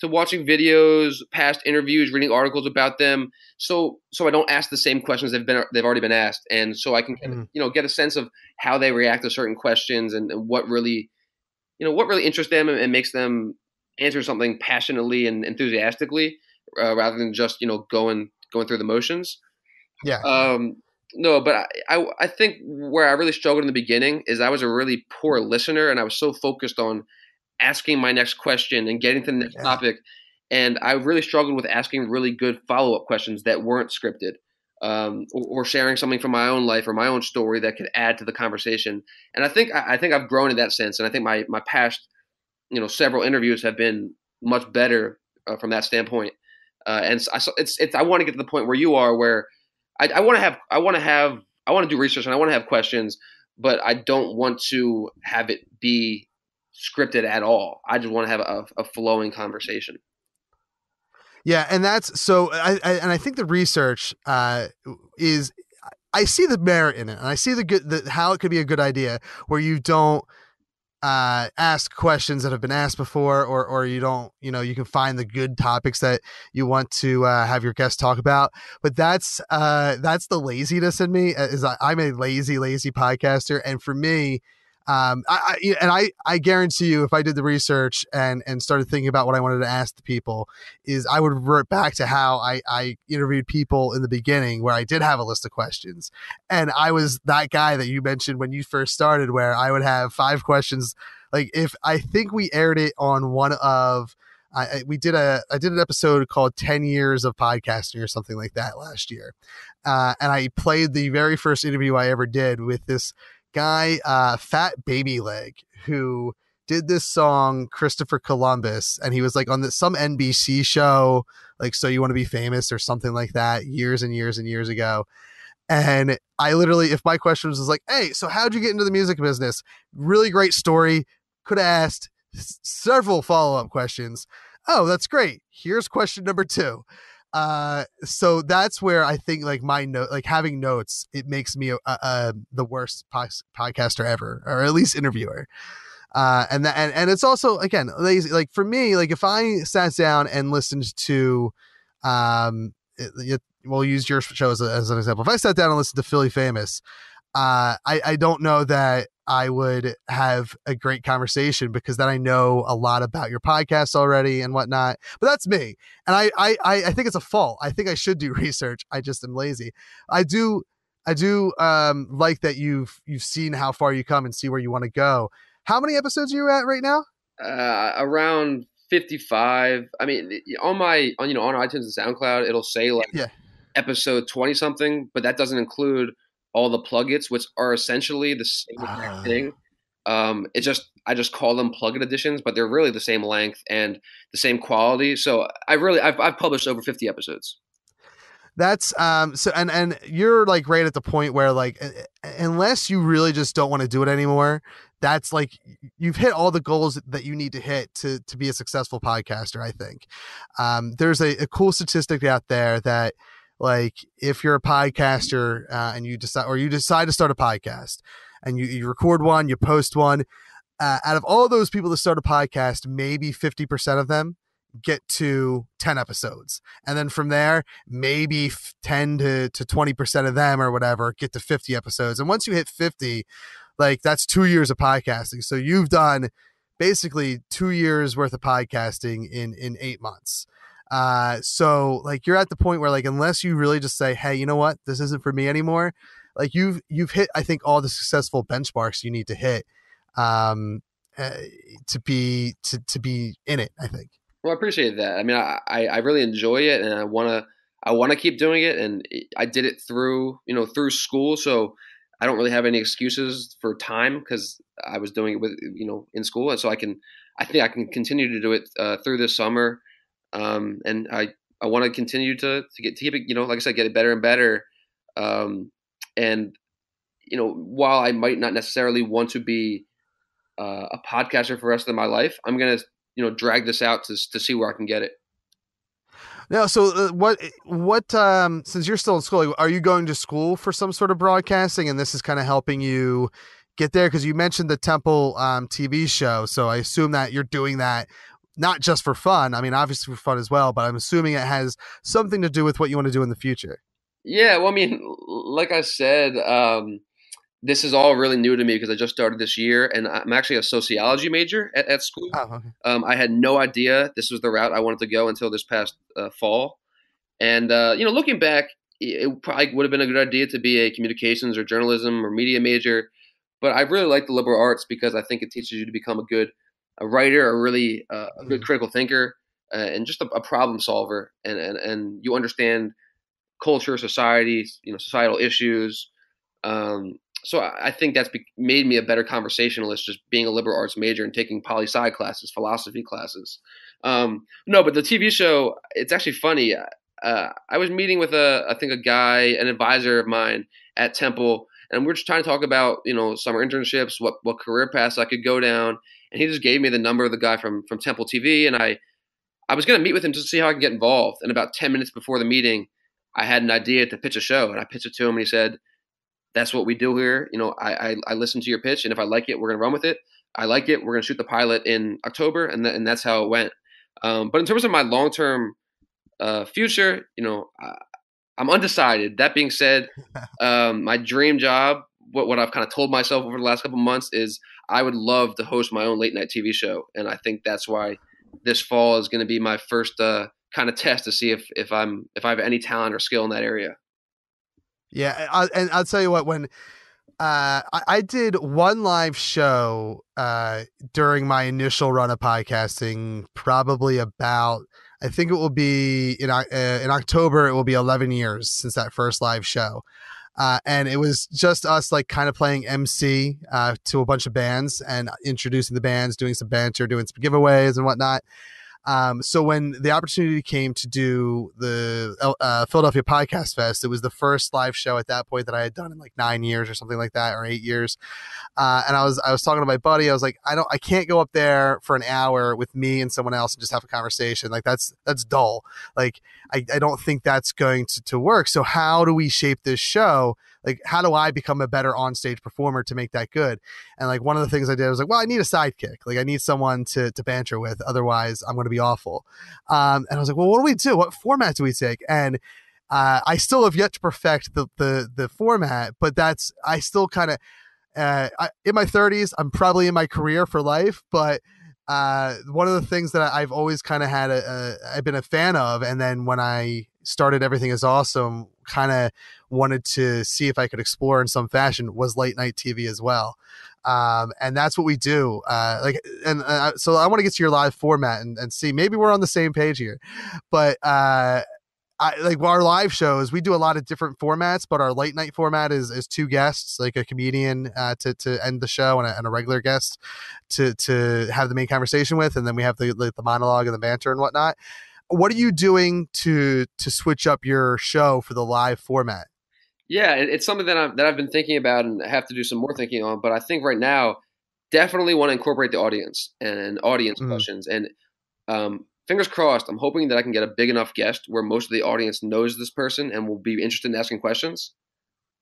to watching videos, past interviews, reading articles about them, so so I don't ask the same questions they've been they've already been asked, and so I can mm. you know get a sense of how they react to certain questions and, and what really you know what really interests them and, and makes them answer something passionately and enthusiastically uh, rather than just you know going going through the motions. Yeah. Um, no, but I, I, I think where I really struggled in the beginning is I was a really poor listener and I was so focused on asking my next question and getting to the next yeah. topic, and I really struggled with asking really good follow up questions that weren't scripted. Um, or, or, sharing something from my own life or my own story that could add to the conversation. And I think I, I think I've grown in that sense. And I think my my past you know several interviews have been much better uh, from that standpoint. Uh, and so, it's it's I want to get to the point where you are, where I, I want to have I want to have I want to do research and I want to have questions, but I don't want to have it be scripted at all. I just want to have a, a flowing conversation. Yeah, and that's so. I, I and I think the research uh, is. I see the merit in it, and I see the good the, how it could be a good idea where you don't uh, ask questions that have been asked before, or or you don't, you know, you can find the good topics that you want to uh, have your guests talk about. But that's uh, that's the laziness in me. Is I, I'm a lazy, lazy podcaster, and for me, um, I, I, and I, I guarantee you, if I did the research and and started thinking about what I wanted to ask the people, is I would revert back to how I, I interviewed people in the beginning, where I did have a list of questions, and I was that guy that you mentioned when you first started, where I would have five questions. Like if I think we aired it on one of I, we did a I did an episode called 10 years of podcasting or something like that last year. Uh, and I played the very first interview I ever did with this guy, uh, Fat Baby Leg, who did this song Christopher Columbus, and he was like on the, some NBC show, like "So You Want to Be Famous" or something like that, years and years and years ago. And I literally, if my question was like, "Hey, so how'd you get into the music business?" Really great story. Could have asked several follow up questions. Oh, that's great. Here's question number two. Uh, so that's where I think like my note, like having notes, it makes me uh, the worst po- podcaster ever, or at least interviewer. Uh, and that, and, and it's also again lazy. Like for me, like if I sat down and listened to, um, it, it, we'll use your show as, a, as an example. If I sat down and listened to Philly Famous, uh, I, I don't know that I would have a great conversation because then I know a lot about your podcast already and whatnot. But that's me. And I, I, I think it's a fault. I think I should do research. I just am lazy. I do, I do um, like that you've, you've seen how far you come and see where you want to go. How many episodes are you at right now? Uh, around 55. I mean, on my, on, you know, on iTunes and SoundCloud, it'll say like yeah. episode 20 something, but that doesn't include all the plugins, which are essentially the same uh. thing. Um, it's just I just call them plugin editions, but they're really the same length and the same quality. So I really I've, I've published over fifty episodes. That's um so and and you're like right at the point where like unless you really just don't want to do it anymore, that's like you've hit all the goals that you need to hit to to be a successful podcaster. I think um, there's a, a cool statistic out there that like if you're a podcaster uh, and you decide or you decide to start a podcast and you, you record one you post one uh, out of all those people that start a podcast maybe 50% of them get to 10 episodes. And then from there maybe 10 to, to 20% of them or whatever get to 50 episodes. And once you hit 50 like that's two years of podcasting. So you've done basically two years worth of podcasting in in eight months uh, so like you're at the point where like unless you really just say, hey, you know what, this isn't for me anymore, like you've you've hit I think all the successful benchmarks you need to hit um, uh, to be to to be in it. I think. Well, I appreciate that. I mean, I I really enjoy it, and I want to I want to keep doing it, and I did it through you know through school, so I don't really have any excuses for time because I was doing it with you know in school, and so I can I think I can continue to do it uh, through this summer um, and I I want to continue to to get to keep it you know like I said get it better and better. Um, and you know while I might not necessarily want to be uh, a podcaster for the rest of my life, I'm gonna you know drag this out to to see where I can get it. Now, so uh, what? What? Um, since you're still in school, are you going to school for some sort of broadcasting, and this is kind of helping you get there? Because you mentioned the Temple um, TV show, so I assume that you're doing that not just for fun. I mean, obviously for fun as well, but I'm assuming it has something to do with what you want to do in the future. Yeah, well, I mean, like I said, um, this is all really new to me because I just started this year, and I'm actually a sociology major at, at school. Oh, okay. Um, I had no idea this was the route I wanted to go until this past uh, fall. And uh, you know, looking back, it probably would have been a good idea to be a communications or journalism or media major. But I really like the liberal arts because I think it teaches you to become a good a writer, a really uh, a good critical thinker, uh, and just a, a problem solver. And, and and you understand culture, society, you know, societal issues. Um, so I I think that's be- made me a better conversationalist, just being a liberal arts major and taking poli sci classes, philosophy classes. Um, no, but the TV show, it's actually funny. Uh, I was meeting with a, I think a guy, an advisor of mine at Temple, and we are just trying to talk about, you know, summer internships, what what career paths I could go down, and he just gave me the number of the guy from from Temple TV, and I, I was going to meet with him to see how I could get involved. And about ten minutes before the meeting, I had an idea to pitch a show, and I pitched it to him, and he said, "That's what we do here. You know, I I, I listened to your pitch, and if I like it, we're going to run with it. I like it. We're going to shoot the pilot in October, and th- and that's how it went. Um, but in terms of my long term uh, future, you know, I, I'm undecided. That being said, um, my dream job, what what I've kind of told myself over the last couple months is I would love to host my own late night TV show, and I think that's why this fall is going to be my first uh, kind of test to see if if I'm if I have any talent or skill in that area. Yeah, I, and I'll tell you what when. Uh, I, I did one live show uh, during my initial run of podcasting, probably about I think it will be in uh, in October. It will be 11 years since that first live show, uh, and it was just us like kind of playing MC uh, to a bunch of bands and introducing the bands, doing some banter, doing some giveaways and whatnot. Um, so when the opportunity came to do the uh, Philadelphia Podcast Fest, it was the first live show at that point that I had done in like nine years or something like that, or eight years. Uh, and I was I was talking to my buddy. I was like, I don't, I can't go up there for an hour with me and someone else and just have a conversation. Like that's that's dull. Like I, I don't think that's going to to work. So how do we shape this show? Like how do I become a better onstage performer to make that good? And like one of the things I did was like, well, I need a sidekick. Like I need someone to to banter with. Otherwise, I'm going to be awful. Um, and I was like, well, what do we do? What format do we take? And uh, I still have yet to perfect the the the format, but that's I still kind of uh, in my 30s. I'm probably in my career for life, but uh, one of the things that I've always kind of had a, a I've been a fan of, and then when I started everything is awesome, kind of wanted to see if I could explore in some fashion was late night TV as well. Um, and that's what we do. Uh, like, and uh, so I want to get to your live format and, and see, maybe we're on the same page here, but, uh, I, like our live shows, we do a lot of different formats, but our late night format is is two guests, like a comedian uh, to to end the show and a, and a regular guest to to have the main conversation with, and then we have the the monologue and the banter and whatnot. What are you doing to to switch up your show for the live format? Yeah, it's something that I've that I've been thinking about and have to do some more thinking on. But I think right now, definitely want to incorporate the audience and audience mm-hmm. questions. And um, fingers crossed, I'm hoping that I can get a big enough guest where most of the audience knows this person and will be interested in asking questions.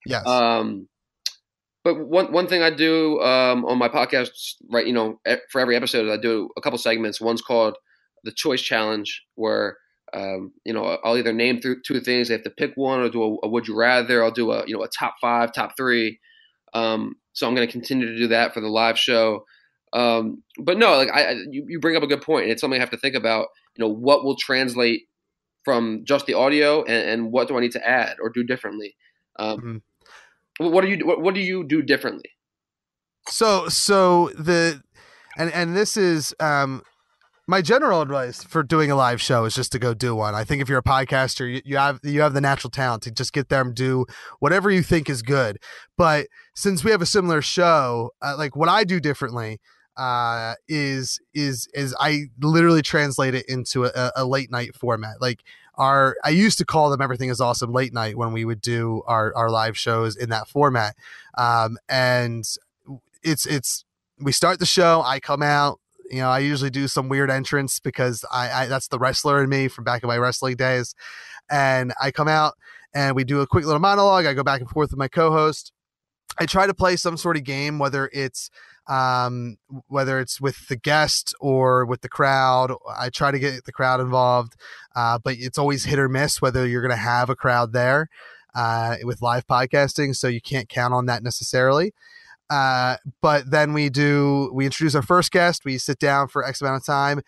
Yes. Um, but one one thing I do um, on my podcast, right, you know, for every episode, I do a couple segments. One's called the Choice Challenge, where um, you know I'll either name th- two things, they have to pick one, or do a, a, Would You Rather. I'll do a you know a top five, top three. Um, so I'm going to continue to do that for the live show. Um, but no, like I, you, you bring up a good point, and it's something I have to think about. You know, what will translate from just the audio, and, and what do I need to add or do differently? Um, mm-hmm. What do you what, what do you do differently? So so the and and this is um my general advice for doing a live show is just to go do one. I think if you're a podcaster, you, you, have you have the natural talent to just get there and do whatever you think is good. But since we have a similar show, uh, like what I do differently uh, is is is I literally translate it into a, a, late night format. Like our I used to call them everything is awesome late night when we would do our our live shows in that format. Um, and it's it's we start the show, I come out, You know, I usually do some weird entrance because I, I that's the wrestler in me from back in my wrestling days, and I come out and we do a quick little monologue. I go back and forth with my co-host. I try to play some sort of game, whether it's um, whether it's with the guest or with the crowd. I try to get the crowd involved, uh, but it's always hit or miss whether you're going to have a crowd there uh, with live podcasting. So you can't count on that necessarily. Uh, but then we do we introduce our first guest. We sit down for X amount of time,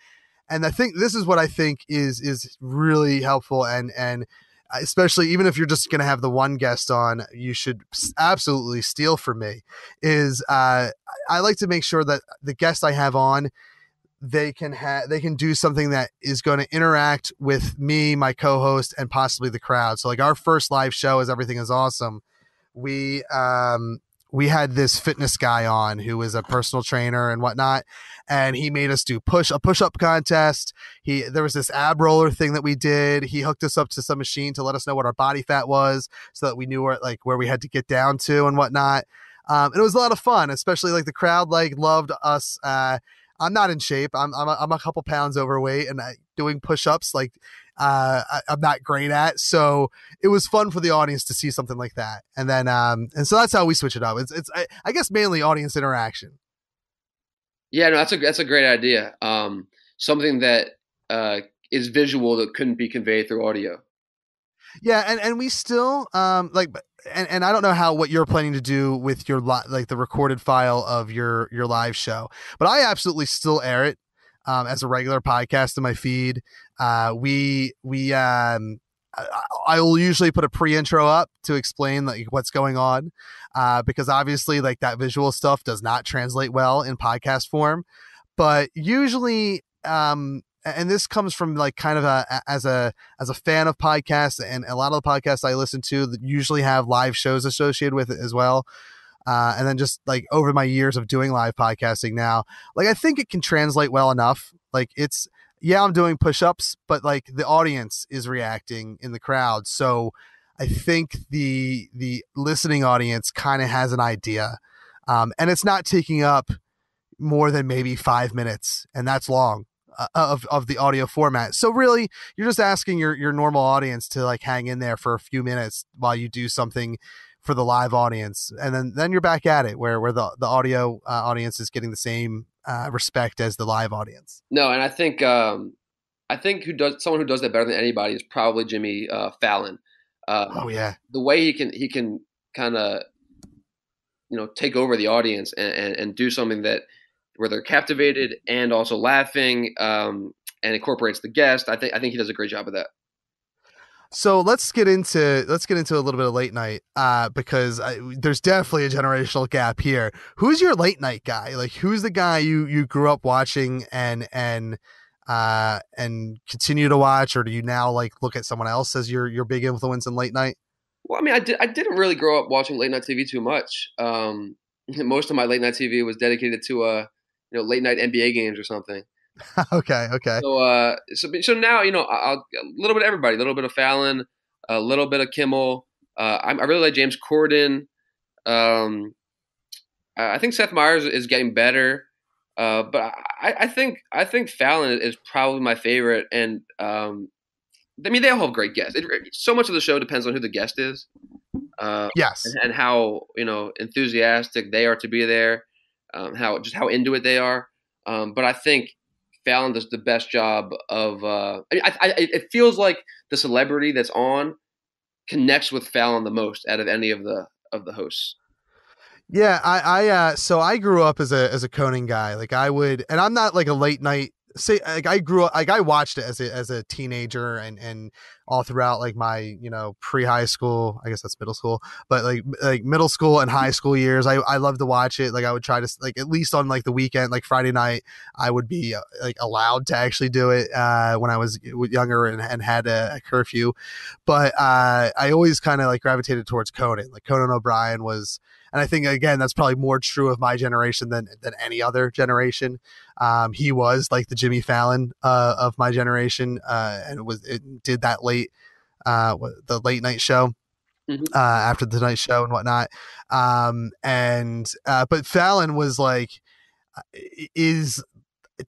and I think this is what I think is is really helpful and and especially even if you're just going to have the one guest on, you should absolutely steal from me. Is uh, I like to make sure that the guest I have on they can have they can do something that is going to interact with me, my co-host, and possibly the crowd. So like our first live show is everything is awesome. We um we had this fitness guy on who was a personal trainer and whatnot and he made us do push a push-up contest. He there was this ab roller thing that we did. He hooked us up to some machine to let us know what our body fat was so that we knew where like where we had to get down to and whatnot. Um, and it was a lot of fun especially like the crowd like loved us uh, i'm not in shape. I'm i'm a, I'm a couple pounds overweight and I, doing push-ups like uh, I, am not great at. So it was fun for the audience to see something like that. And then, um, and so that's how we switch it up. It's, it's, I, I guess mainly audience interaction. Yeah, no, that's a, that's a great idea. Um, something that, uh, is visual that couldn't be conveyed through audio. Yeah. And, and we still, um, like, and, and I don't know how what you're planning to do with your li- like the recorded file of your your live show, but I absolutely still air it um, as a regular podcast in my feed. Uh, we we um, I, will usually put a pre-intro up to explain like what's going on, uh, because obviously like that visual stuff does not translate well in podcast form. But usually, um, and this comes from like kind of a as a as a fan of podcasts, and a lot of the podcasts I listen to that usually have live shows associated with it as well. Uh, and then just like over my years of doing live podcasting now, like I think it can translate well enough. Like it's yeah, I'm doing push-ups, but like the audience is reacting in the crowd. So I think the the listening audience kind of has an idea. Um, and it's not taking up more than maybe five minutes, and that's long uh, of of the audio format. So really, you're just asking your your normal audience to like hang in there for a few minutes while you do something for the live audience, and then then you're back at it where where the the audio uh, audience is getting the same uh, respect as the live audience. No, and I think um, I think who does someone who does that better than anybody is probably Jimmy uh, Fallon. Uh, oh yeah, the way he can he can kind of you know take over the audience and, and, and, do something that where they're captivated and also laughing um, and incorporates the guest. I think I think he does a great job of that. So let's get into let's get into a little bit of late night uh, because I, there's definitely a generational gap here. Who's your late night guy? Like who's the guy you you grew up watching and and uh, and continue to watch, or do you now like look at someone else as your your big influence in late night? Well, I mean, I, did, I didn't really grow up watching late night TV too much. Um, most of my late night TV was dedicated to uh, you know late night NBA games or something. okay, okay. So, uh, so, so now you know, I'll, a little bit of everybody, a little bit of Fallon, a little bit of Kimmel. Uh, I, I really like James Corden. Um, I think Seth Meyers is getting better, uh, but I, I, think I think Fallon is probably my favorite. And um, I mean, they all have great guests. It, so much of the show depends on who the guest is. Uh, yes, and, and, how you know enthusiastic they are to be there, um, how just how into it they are. Um, but I think Fallon does the best job of. Uh, I, I, it feels like the celebrity that's on connects with Fallon the most out of any of the of the hosts. Yeah, I, I, uh, so I grew up as a as a Conan guy. Like I would, and I'm not like a late night say like I grew up like I watched it as a as a teenager and and all throughout like my you know pre high school I guess that's middle school but like like middle school and high school years I I love to watch it like I would try to like at least on like the weekend like Friday night I would be uh, like allowed to actually do it uh, when I was younger and, and had a, a curfew but uh, I always kind of like gravitated towards Conan like Conan O'Brien was and I think again that's probably more true of my generation than than any other generation. Um, he was like the Jimmy Fallon uh, of my generation, uh, and it was it did that late uh, the late night show. Mm-hmm. Uh, after the night show and whatnot, um, and uh, but Fallon was like, uh, is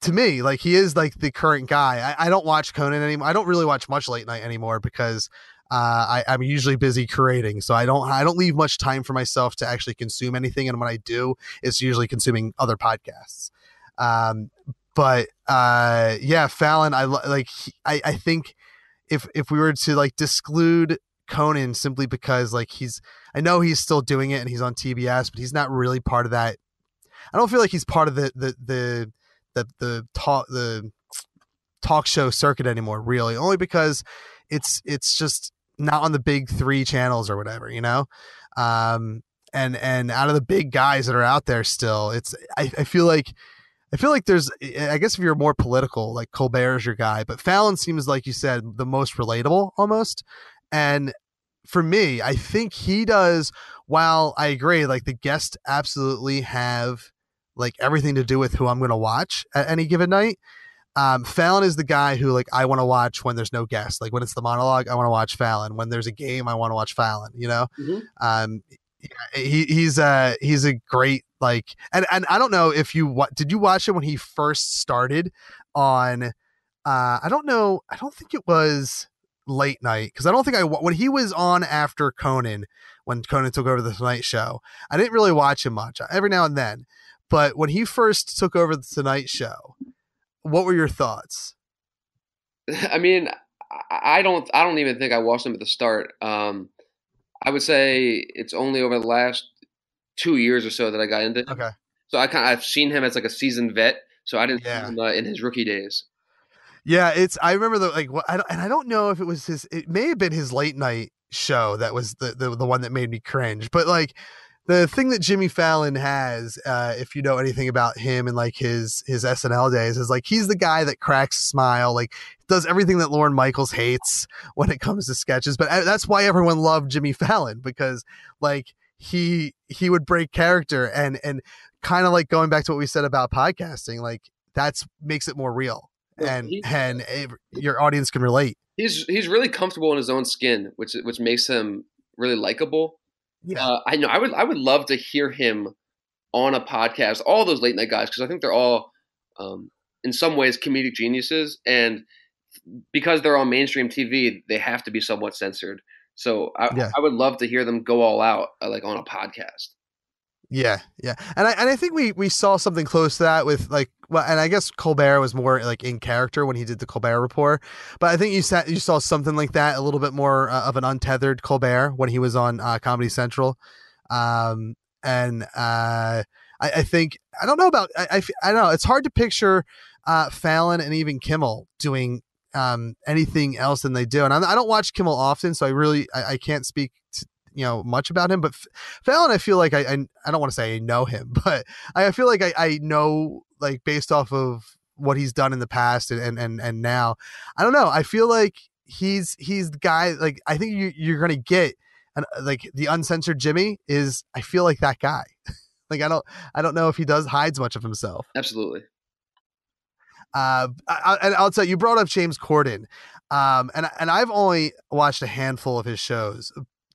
to me, like he is like the current guy. I, I don't watch Conan anymore. I don't really watch much late night anymore because uh, I, I'm usually busy creating, so I don't I don't leave much time for myself to actually consume anything. And when I do, it's usually consuming other podcasts. Um, but uh, yeah, Fallon, I like. I I think if if we were to like disclude Conan simply because like he's I know he's still doing it and he's on TBS, but he's not really part of that. I don't feel like he's part of the the the the the talk the talk show circuit anymore. Really, only because it's it's just not on the big three channels or whatever, you know. Um, and and out of the big guys that are out there still, it's I, I feel like. I feel like there's, I guess if you're more political, like Colbert is your guy, but Fallon seems like you said the most relatable almost. And for me, I think he does. While I agree, like the guests absolutely have like everything to do with who I'm going to watch at any given night. Um, Fallon is the guy who like I want to watch when there's no guest. Like when it's the monologue, I want to watch Fallon. When there's a game, I want to watch Fallon. You know, Mhm. um, he he's a he's a great like and and I don't know if you what did you watch it when he first started on uh I don't know I don't think it was late night because I don't think I wa- when he was on after Conan when Conan took over the Tonight Show I didn't really watch him much every now and then but when he first took over the Tonight Show what were your thoughts I mean, I don't. I don't even think I watched him at the start. Um, I would say it's only over the last two years or so that I got into. okay So I kind of, I've seen him as like a seasoned vet. So I didn't Yeah. see him uh, in his rookie days. Yeah, it's. I remember the like, what, I don't, and I don't know if it was his. It may have been his late night show that was the the, the one that made me cringe. But like, the thing that Jimmy Fallon has, uh, if you know anything about him and like his his SNL days, is like he's the guy that cracks a smile, like does everything that Lorne Michaels hates when it comes to sketches. But uh, that's why everyone loved Jimmy Fallon because like he he would break character and and kind of like going back to what we said about podcasting, like that's makes it more real and he- and it, your audience can relate. He's he's really comfortable in his own skin, which which makes him really likable. Yeah, Uh, I know. I would I would love to hear him on a podcast. All those late night guys, because I think they're all um, in some ways comedic geniuses, and because they're on mainstream TV, they have to be somewhat censored. So I, Yeah. I would love to hear them go all out, uh, like on a podcast. Yeah, yeah. And I and I think we we saw something close to that with like well, and I guess Colbert was more like in character when he did the Colbert Report, but I think you saw you saw something like that a little bit more uh, of an untethered Colbert when he was on uh, Comedy Central, um, and uh, I, I think I don't know about I I don't know it's hard to picture uh, Fallon and even Kimmel doing um, anything else than they do, and I, I don't watch Kimmel often, so I really I, I can't speak. To, you know much about him but F- Fallon I feel like I, I I don't want to say I know him but I feel like I, I know like based off of what he's done in the past and, and and and now. I don't know I feel like he's he's the guy like I think you you're gonna get an like the uncensored Jimmy is I feel like that guy. Like I don't I don't know if he does hides much of himself. Absolutely. uh, I, I- and I'll tell you, you brought up James Corden, um, and and I've only watched a handful of his shows,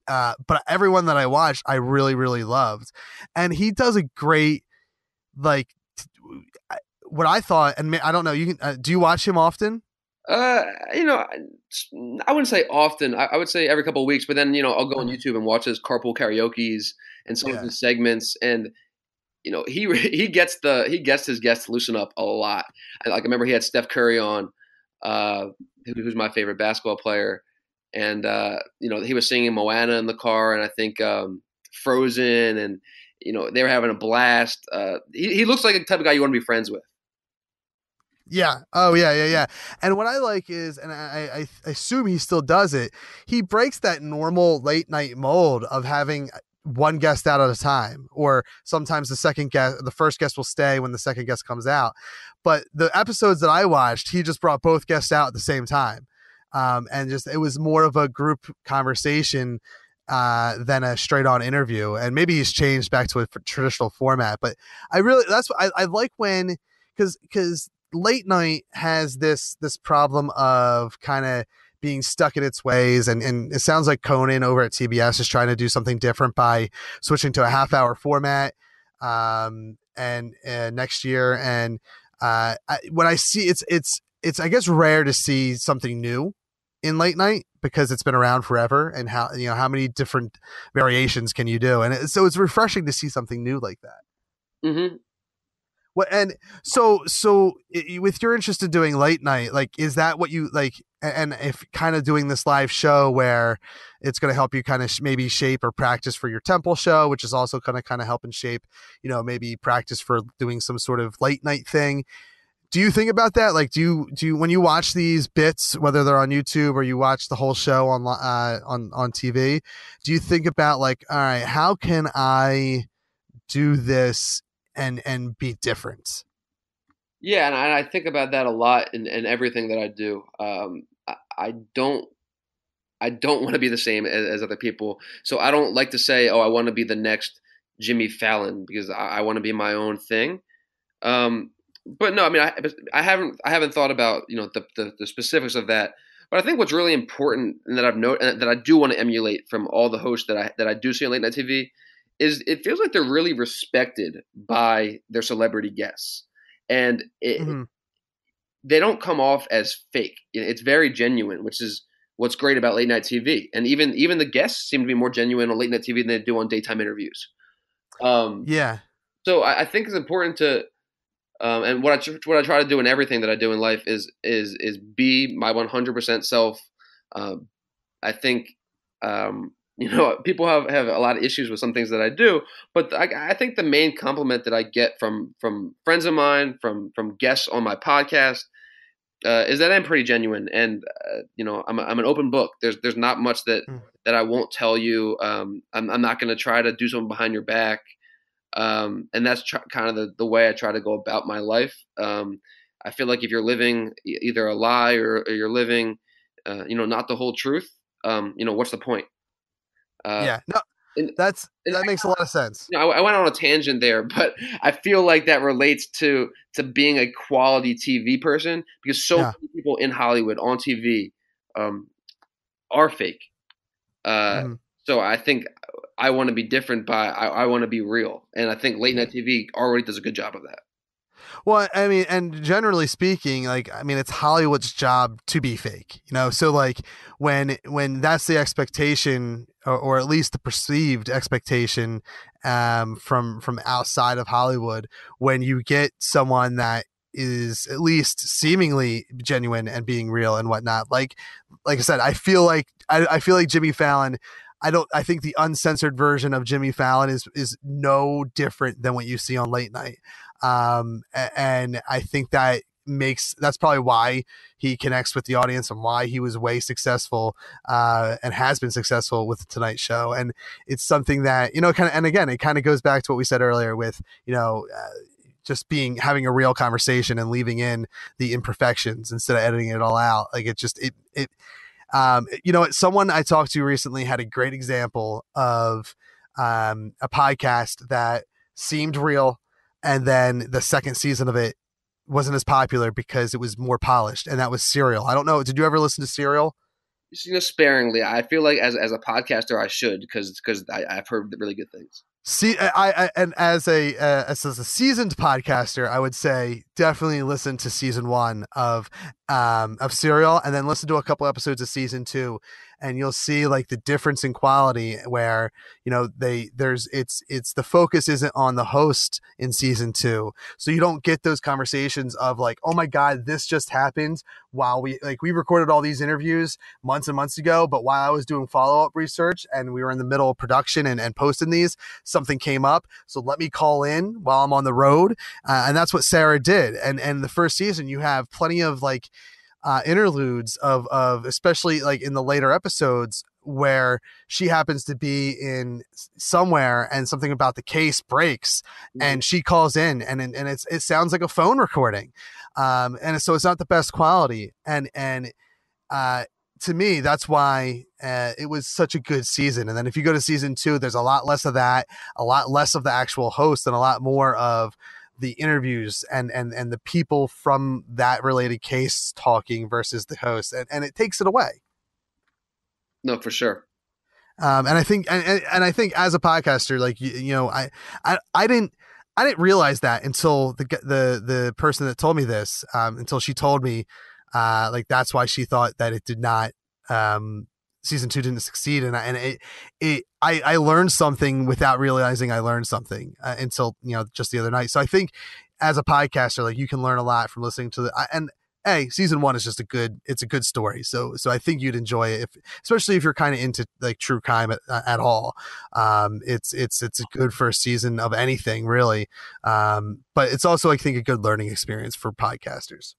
uh, but everyone that I watched, I really really loved, and he does a great, like, t- what I thought, and I don't know, you can uh, do you watch him often? Uh, you know, I wouldn't say often. I, I would say every couple of weeks. But then, you know, I'll go on YouTube and watch his carpool karaoke's and some Yeah. of his segments, and you know, he he gets the he gets his guests to loosen up a lot. I, like I remember he had Steph Curry on, uh, who, who's my favorite basketball player, and uh, you know, he was singing Moana in the car, and I think um, Frozen, and you know, they were having a blast. Uh, he, he looks like the type of guy you want to be friends with. Yeah. Oh, yeah, yeah, yeah. And what I like is, and I, I, assume he still does it. He breaks that normal late night mold of having one guest out at a time, or sometimes the second guest, the first guest will stay when the second guest comes out. But the episodes that I watched, he just brought both guests out at the same time, um, and just it was more of a group conversation uh than a straight on interview and maybe he's changed back to a traditional format but i really that's what i, I like when because because late night has this this problem of kind of being stuck in its ways and and it sounds like conan over at tbs is trying to do something different by switching to a half hour format um and uh, next year and uh, I, when I see it's it's it's I guess rare to see something new in late night because it's been around forever and how you know how many different variations can you do and it, so it's refreshing to see something new like that. Mm-hmm. What and so so i- with your interest in doing late night, like is that what you like? And if kind of doing this live show where it's going to help you kind of sh- maybe shape or practice for your temple show, which is also going to kind of help and shape, you know, maybe practice for doing some sort of late night thing. Do you think about that? Like, do you do you, when you watch these bits, whether they're on YouTube or you watch the whole show on uh, on on TV? Do you think about like, all right, how can I do this and and be different? Yeah, and I, I think about that a lot in, in everything that I do. Um, I, I don't, I don't want to be the same as, as other people. So I don't like to say, "Oh, I want to be the next Jimmy Fallon," because I, I want to be my own thing. Um, but no, I mean, I, I haven't, I haven't thought about you know the, the, the specifics of that. But I think what's really important and that I've noted that I do want to emulate from all the hosts that I that I do see on late night TV is it feels like they're really respected by their celebrity guests, and it, Mhm. they don't come off as fake. It's very genuine, which is what's great about late night TV. And even even the guests seem to be more genuine on late night TV than they do on daytime interviews. Um, Yeah. so I, I think it's important to, um, and what I tr- what I try to do in everything that I do in life is is is be my one hundred percent self. Um, I think um, you know people have have a lot of issues with some things that I do, but I, I think the main compliment that I get from from friends of mine, from from guests on my podcast, uh, is that I'm pretty genuine, and uh, you know I'm a, I'm an open book. There's there's not much that Mm. that I won't tell you. Um, I'm, I'm not going to try to do something behind your back um, and that's tr- kind of the, the way I try to go about my life. Um, I feel like if you're living either a lie or, or you're living, uh, you know, not the whole truth, um, you know, what's the point? Uh, yeah. No, and- that's that makes a lot of sense. you know, I, I went on a tangent there, but I feel like that relates to to being a quality TV person because so Yeah. many people in Hollywood on TV um, are fake. Uh, Mhm. So I think I want to be different by I, I want to be real, and I think late night TV already does a good job of that. Well, I mean, and generally speaking, like I mean, it's Hollywood's job to be fake, you know. So like when when that's the expectation, or, or at least the perceived expectation, um, from from outside of Hollywood, when you get someone that is at least seemingly genuine and being real and whatnot, like like I said, I feel like I, I feel like Jimmy Fallon. I don't. I think the uncensored version of Jimmy Fallon is is no different than what you see on late night um, and I think that makes that's probably why he connects with the audience and why he was way successful uh, and has been successful with the Tonight Show. And it's something that you know, kind of, and again, it kind of goes back to what we said earlier with you know. Uh, just being having a real conversation and leaving in the imperfections instead of editing it all out like it just it it um you know someone i talked to recently had a great example of um a podcast that seemed real and then the second season of it wasn't as popular because it was more polished and that was serial i don't know did you ever listen to serial You know, sparingly. I feel like as as a podcaster, I should because because I've heard really good things. See, I, I and as a uh, as, as a seasoned podcaster, I would say definitely listen to season one of um of Serial, and then listen to a couple episodes of season two, and you'll see like the difference in quality. Where you know they there's it's it's the focus isn't on the host in season two, so you don't get those conversations of like, oh my god, this just happened while we like we recorded all these interviews months and months ago, but while I was doing follow up research and we were in the middle of production and, and posting these something came up so let me call in while i'm on the road uh, and that's what sarah did and and the first season you have plenty of like uh, interludes of of especially like in the later episodes where she happens to be in somewhere and something about the case breaks and she calls in and and and it's it sounds like a phone recording um and so it's not the best quality and and uh to me that's why uh, it was such a good season and then if you go to season two there's a lot less of that a lot less of the actual host and a lot more of the interviews and and and the people from that related case talking versus the host and, and it takes it away No, for sure. um, and I think and, and, I think as a podcaster, like you, you know, I, I I didn't I didn't realize that until the the the person that told me this, um, until she told me, uh, like that's why she thought that it did not, um, season two didn't succeed, and I, and it it I I learned something without realizing I learned something uh, until you know just the other night. So I think as a podcaster, like you can learn a lot from listening to the and hey, season one is just a good it's a good story. So so I think you'd enjoy it, if, especially if you're kind of into like true crime at, at all. Um, it's it's it's a good first season of anything really. Um, but it's also I think a good learning experience for podcasters.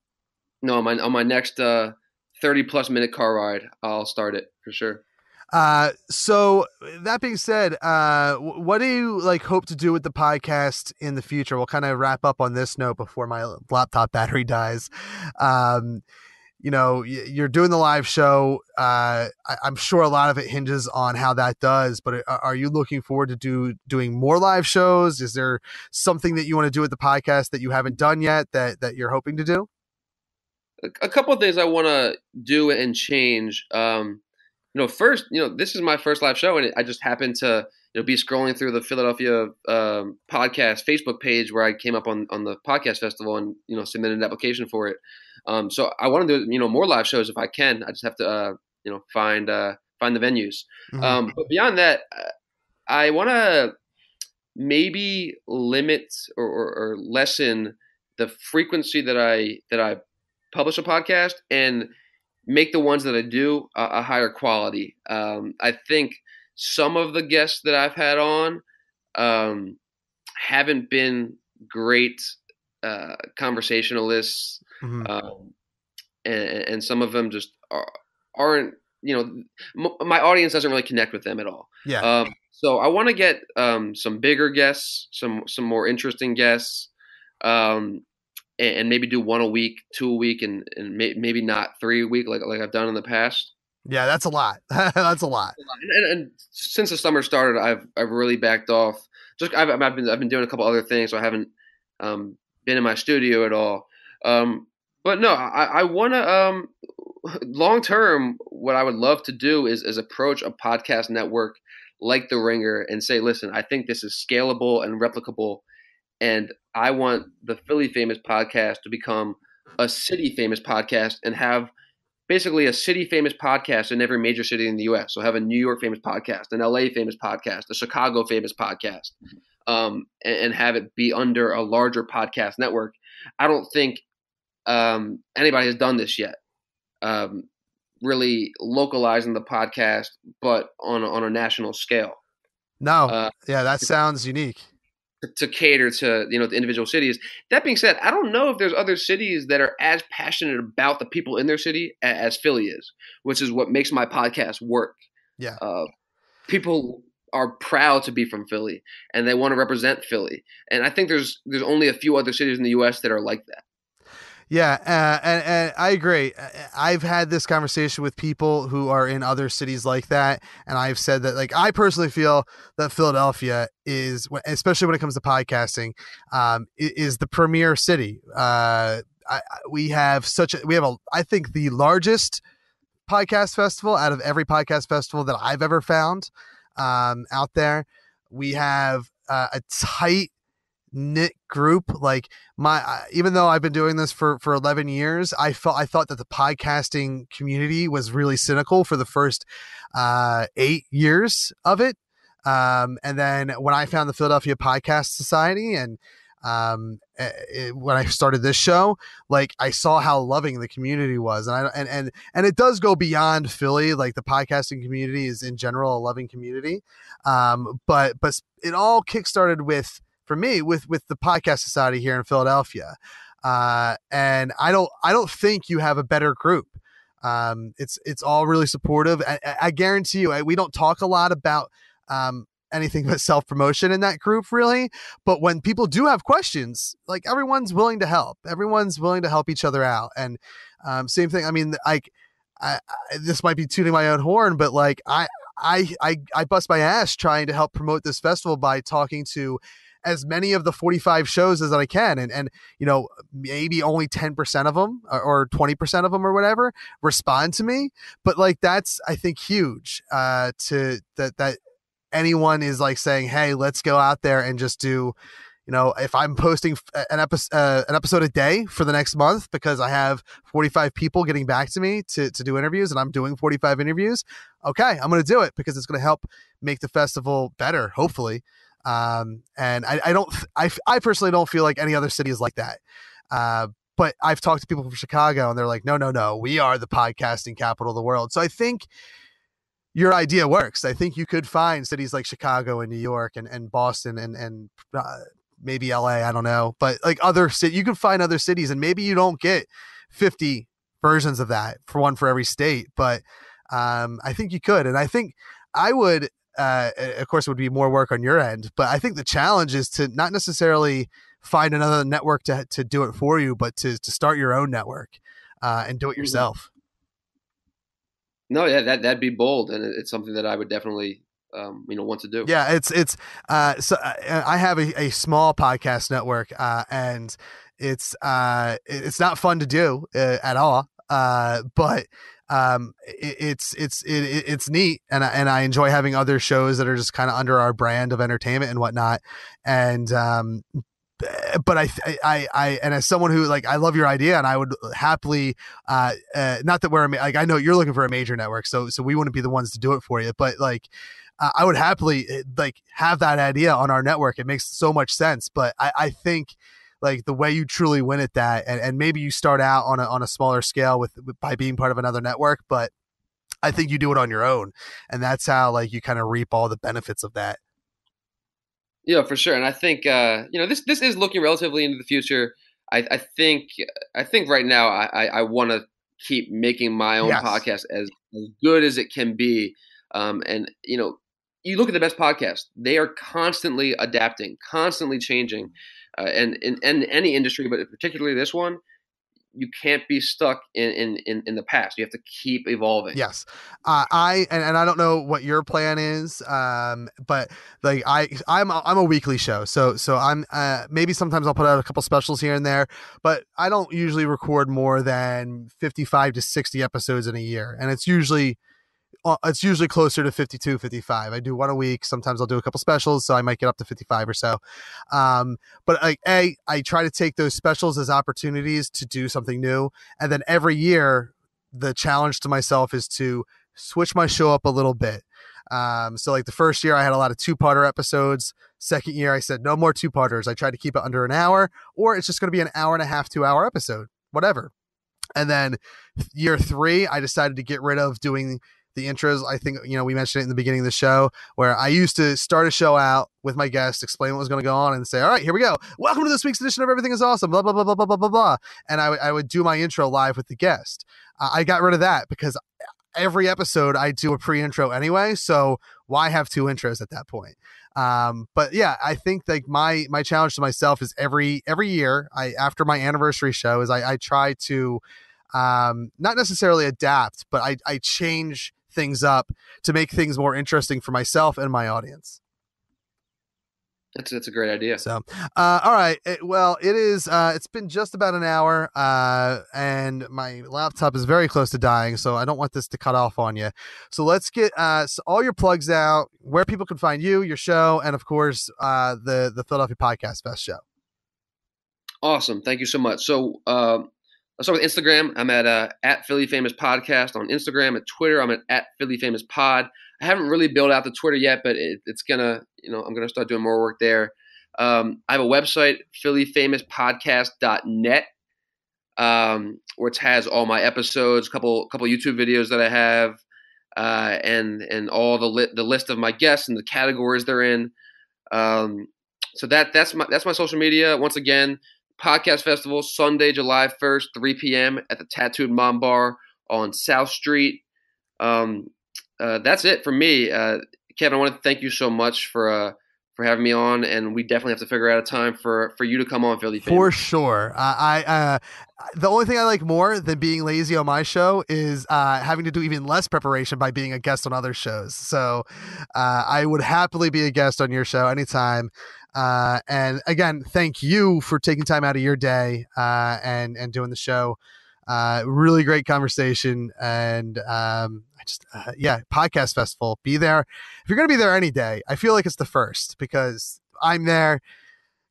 No, on my on my next uh, thirty plus minute car ride, I'll start it for sure. Uh, so that being said, uh, what do you like hope to do with the podcast in the future? We'll kind of wrap up on this note before my laptop battery dies. Um, you know, you're doing the live show. Uh, I, am sure a lot of it hinges on how that does. But are you looking forward to do doing more live shows? Is there something that you want to do with the podcast that you haven't done yet that that you're hoping to do? A couple of things I want to do and change. Um, you know, first, you know, this is my first live show, and I just happened to, you know, be scrolling through the Philadelphia um, podcast Facebook page where I came up on on the podcast festival and you know submitted an application for it. Um, so I want to do you know more live shows if I can. I just have to uh, you know find uh, find the venues. Mm-hmm. Um, but beyond that, I want to maybe limit or, or, or lessen the frequency that I that I publish a podcast and make the ones that I do a, a higher quality. Um, I think some of the guests that I've had on um, haven't been great uh, conversationalists, mm-hmm. um, and, and, some of them just are, aren't. You know, m- my audience doesn't really connect with them at all. Yeah. Um, so I want to get um, some bigger guests, some some more interesting guests, um, and maybe do one a week, two a week, and, and may, maybe not three a week like like I've done in the past. Yeah, that's a lot. that's a lot. And, and, since the summer started, I've I've really backed off. Just I've, I've been I've been doing a couple other things, so I haven't um, been in my studio at all. Um, but no, I, I want to um, long term. What I would love to do is is approach a podcast network like The Ringer and say, listen, I think this is scalable and replicable and I want the Philly Famous podcast to become a city famous podcast and have basically a city famous podcast in every major city in the U.S. So have a New York famous podcast, an L.A. famous podcast, a Chicago famous podcast, um, and, and, have it be under a larger podcast network. I don't think um, anybody has done this yet. Um, really localizing the podcast, but on on a national scale. No, uh, yeah, that sounds unique to cater to you know the individual cities. That being said, I don't know if there's other cities that are as passionate about the people in their city as, Philly is, which is what makes my podcast work. Yeah, uh, people are proud to be from Philly and they want to represent Philly, and I think there's there's only a few other cities in the U.S. that are like that. Yeah, uh, and, and I agree. Uh, I've had this conversation with people who are in other cities like that, and I've said that, like, I personally feel that Philadelphia is, especially when it comes to podcasting, um, is the premier city. Uh, I, we have such a, we have a, I think the largest podcast festival out of every podcast festival that I've ever found um, out there. We have uh, a tight knit group like my even though i've been doing this for for 11 years i felt i thought that the podcasting community was really cynical for the first uh eight years of it. Um and then when i found the philadelphia podcast society and um it, when i started this show like i saw how loving the community was. And i and and and it does go beyond philly like the podcasting community is in general a loving community. Um but but it all kickstarted with for me with with the podcast society here in Philadelphia. Uh, and I don't I don't think you have a better group. Um, it's it's all really supportive. I, I guarantee you, we don't talk a lot about um, anything but self promotion in that group, really. But when people do have questions, like everyone's willing to help. Everyone's willing to help each other out. And um, same thing. I mean, like I, I, this might be tooting my own horn, but like I, I, I, I bust my ass trying to help promote this festival by talking to as many of the 45 shows as I can. And, and, you know, maybe only 10% of them or 20% of them or whatever respond to me. But like, that's, I think huge, uh, to that, that anyone is like saying, Hey, let's go out there and just do, you know, if I'm posting an episode uh, an episode a day for the next month because I have 45 people getting back to me to to do interviews and I'm doing 45 interviews, okay, I'm going to do it because it's going to help make the festival better, hopefully. Um, and I, I don't, I, I personally don't feel like any other city is like that. Uh, but I've talked to people from Chicago and they're like, no, no, no, we are the podcasting capital of the world. So I think your idea works. I think you could find cities like Chicago and New York and, and Boston and, and uh, maybe LA, I don't know, but like other cities, you can find other cities and maybe you don't get 50 versions of that for one for every state, but um, I think you could. And I think I would, uh, of course, it would be more work on your end, but I think the challenge is to not necessarily find another network to, to do it for you, but to, to start your own network uh, and do it mm-hmm. yourself. No, yeah, that that'd be bold, and it's something that I would definitely, um, you know, want to do. Yeah, it's it's. Uh, so uh, I have a, a small podcast network, uh, and it's uh, it's not fun to do uh, at all. Uh, but um, it, it's it's it, it's neat, and I, and I enjoy having other shows that are just kind of under our brand of entertainment and whatnot. And um, but I, I, I, and as someone who like, I love your idea, and I would happily, uh, uh not that we're like, I know you're looking for a major network, so so we wouldn't be the ones to do it for you, but like, I would happily eh, like have that idea on our network. It makes so much sense, but I, I think like the way you truly win at that, and, and maybe you start out on a on a smaller scale with, with by being part of another network, but I think you do it on your own, and that's how like you kind of reap all the benefits of that. Yeah, for sure. And I think uh, you know this this is looking relatively into the future. I, I think I think right now I, I, I want to keep making my own yes. podcast as, as good as it can be. Um, and you know, you look at the best podcasts; they are constantly adapting, constantly changing. Uh, and in, in any industry, but particularly this one, you can't be stuck in, in, in, the past. You have to keep evolving. Yes. Uh, I, and, and I don't know what your plan is. Um, but like I, I'm, a, I'm a weekly show. So, so I'm, uh, maybe sometimes I'll put out a couple specials here and there, but I don't usually record more than 55 to 60 episodes in a year. And it's usually, it's usually closer to 52 55 i do one a week. Sometimes i'll do a couple specials so i might get up to 55 or so. Um, but like a i try to take those specials as opportunities to do something new and then every year the challenge to myself is to switch my show up a little bit. Um, so like the first year i had a lot of two-parter episodes. Second year i said no more two-parters. I tried to keep it under an hour or it's just going to be an hour and a half two hour episode whatever. And then year three i decided to get rid of doing the intros. I think, you know, we mentioned it in the beginning of the show where I used to start a show out with my guest, explain what was going to go on, and say, all right, here we go. Welcome to this week's edition of Everything is Awesome, blah, blah, blah, blah, blah, blah, blah, blah. And I, w- I would do my intro live with the guest. Uh, I got rid of that because every episode I do a pre intro anyway. So why have two intros at that point? Um, but yeah, I think like my my challenge to myself is every every year I after my anniversary show is I, I try to um, not necessarily adapt, but I, I change things up to make things more interesting for myself and my audience. That's that's a great idea. So, uh, all right. It, well, it is. Uh, it's been just about an hour, uh, and my laptop is very close to dying, so I don't want this to cut off on you. So let's get uh, so all your plugs out, where people can find you, your show, and of course, uh, the the Philadelphia Podcast Fest show. Awesome. Thank you so much. So, um, Let's start with Instagram. I'm at uh, at Philly Famous Podcast on Instagram. At Twitter, I'm at, at Philly Famous Pod. I haven't really built out the Twitter yet, but it, it's gonna, you know, I'm gonna start doing more work there. Um, I have a website, PhillyFamousPodcast.net, um, which has all my episodes, a couple couple YouTube videos that I have, uh, and and all the li- the list of my guests and the categories they're in. Um, so that that's my that's my social media. Once again, Podcast Festival, Sunday, July 1st, 3 p.m. at the Tattooed Mom Bar on South Street. Um, uh, that's it for me. Uh, Kevin, I want to thank you so much for uh, for having me on, and we definitely have to figure out a time for for you to come on, Philly. For sure. Uh, I uh, the only thing I like more than being lazy on my show is uh, having to do even less preparation by being a guest on other shows. So uh, I would happily be a guest on your show anytime. Uh, and again, thank you for taking time out of your day uh, and and doing the show. Uh, really great conversation, and um, I just uh, yeah, podcast festival. Be there if you're going to be there any day. I feel like it's the first because I'm there.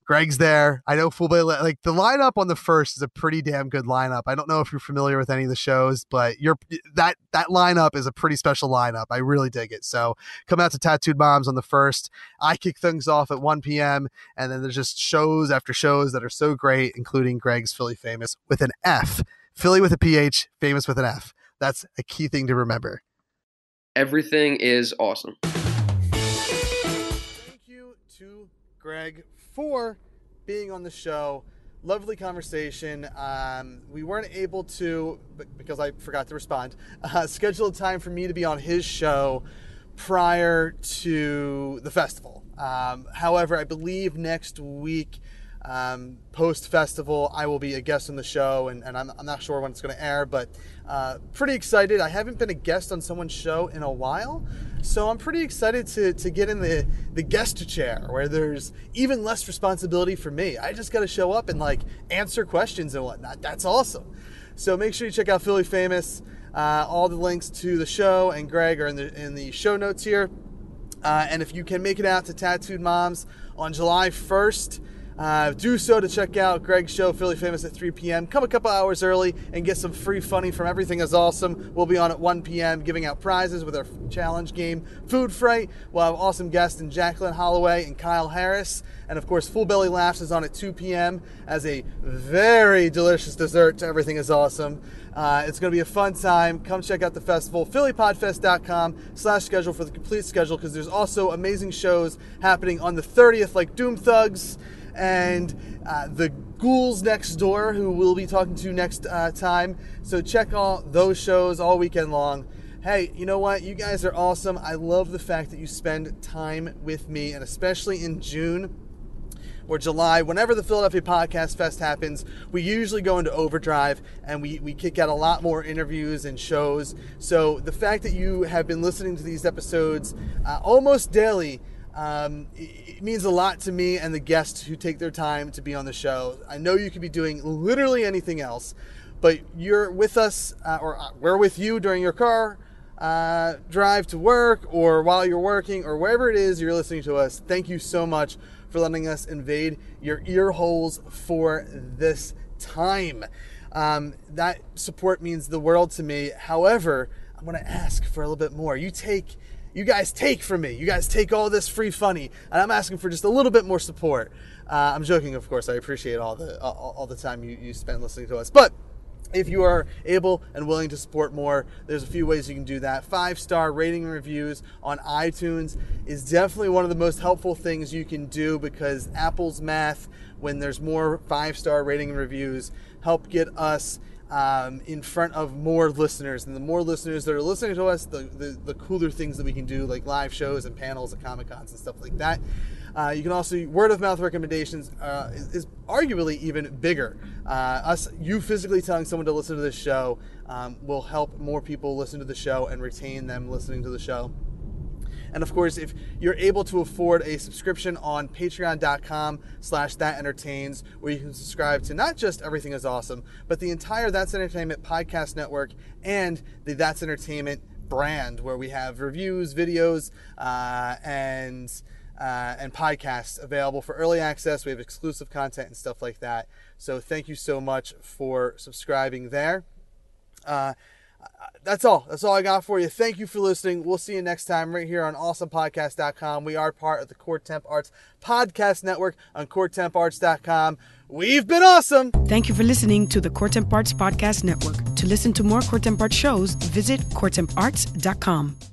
Greg's there. I know Full Belly like the lineup on the first is a pretty damn good lineup. I don't know if you're familiar with any of the shows, but you're that that lineup is a pretty special lineup. I really dig it. So come out to Tattooed Moms on the first. I kick things off at 1 p.m. and then there's just shows after shows that are so great, including Greg's Philly Famous with an F. Philly with a PH, famous with an F. That's a key thing to remember. Everything is awesome. Thank you to Greg for being on the show. Lovely conversation. Um, we weren't able to, because I forgot to respond, uh, schedule a time for me to be on his show prior to the festival. Um, however, I believe next week, um, post festival, I will be a guest on the show, and, and I'm, I'm not sure when it's going to air, but uh, pretty excited. I haven't been a guest on someone's show in a while, so I'm pretty excited to, to get in the, the guest chair where there's even less responsibility for me. I just got to show up and like answer questions and whatnot. That's awesome. So make sure you check out Philly Famous. Uh, all the links to the show and Greg are in the in the show notes here. Uh, and if you can make it out to Tattooed Moms on July 1st, uh, do so to check out Greg's show, Philly Famous, at 3 p.m. Come a couple hours early and get some free funny from Everything is Awesome. We'll be on at 1 p.m. giving out prizes with our challenge game, Food Fright. We'll have awesome guests in Jacqueline Holloway and Kyle Harris. And of course, Full Belly Laughs is on at 2 p.m. as a very delicious dessert to Everything is Awesome. Uh, it's going to be a fun time. Come check out the festival, phillypodfest.com slash schedule for the complete schedule because there's also amazing shows happening on the 30th, like Doom Thugs and uh, the ghouls next door who we'll be talking to next uh, time. So check all those shows all weekend long. Hey you know what? You guys are awesome. I love the fact that you spend time with me and especially in june or July, whenever the Philadelphia Podcast Fest happens, we usually go into overdrive and we, we kick out a lot more interviews and shows. So the fact that you have been listening to these episodes uh, almost daily um, it means a lot to me and the guests who take their time to be on the show. I know you could be doing literally anything else, but you're with us, uh, or uh, we're with you during your car uh, drive to work, or while you're working, or wherever it is you're listening to us. Thank you so much for letting us invade your ear holes for this time. Um, that support means the world to me. However, I'm going to ask for a little bit more. You take you guys take from me. You guys take all this free funny, and I'm asking for just a little bit more support. Uh, I'm joking, of course. I appreciate all the all, all the time you, you spend listening to us, but if you are able and willing to support more, there's a few ways you can do that. Five star rating reviews on iTunes is definitely one of the most helpful things you can do because Apple's math, when there's more five star rating reviews, help get us um, in front of more listeners. And the more listeners that are listening to us, the, the, the cooler things that we can do, like live shows and panels at Comic Cons and stuff like that. Uh, you can also word of mouth recommendations uh, is, is, arguably even bigger. Uh, us, you physically telling someone to listen to this show um, will help more people listen to the show and retain them listening to the show. And of course, if you're able to afford a subscription on patreon.com slash that entertains, where you can subscribe to not just Everything is Awesome, but the entire That's Entertainment podcast network and the That's Entertainment brand, where we have reviews, videos, uh, and uh, and podcasts available for early access. We have exclusive content and stuff like that. So thank you so much for subscribing there. Uh, that's all. That's all I got for you. Thank you for listening. We'll see you next time right here on awesomepodcast.com. We are part of the Core Temp Arts Podcast Network on coretemparts.com. We've been awesome. Thank you for listening to the Core Temp Arts Podcast Network. To listen to more Core Temp Arts shows, visit coretemparts.com.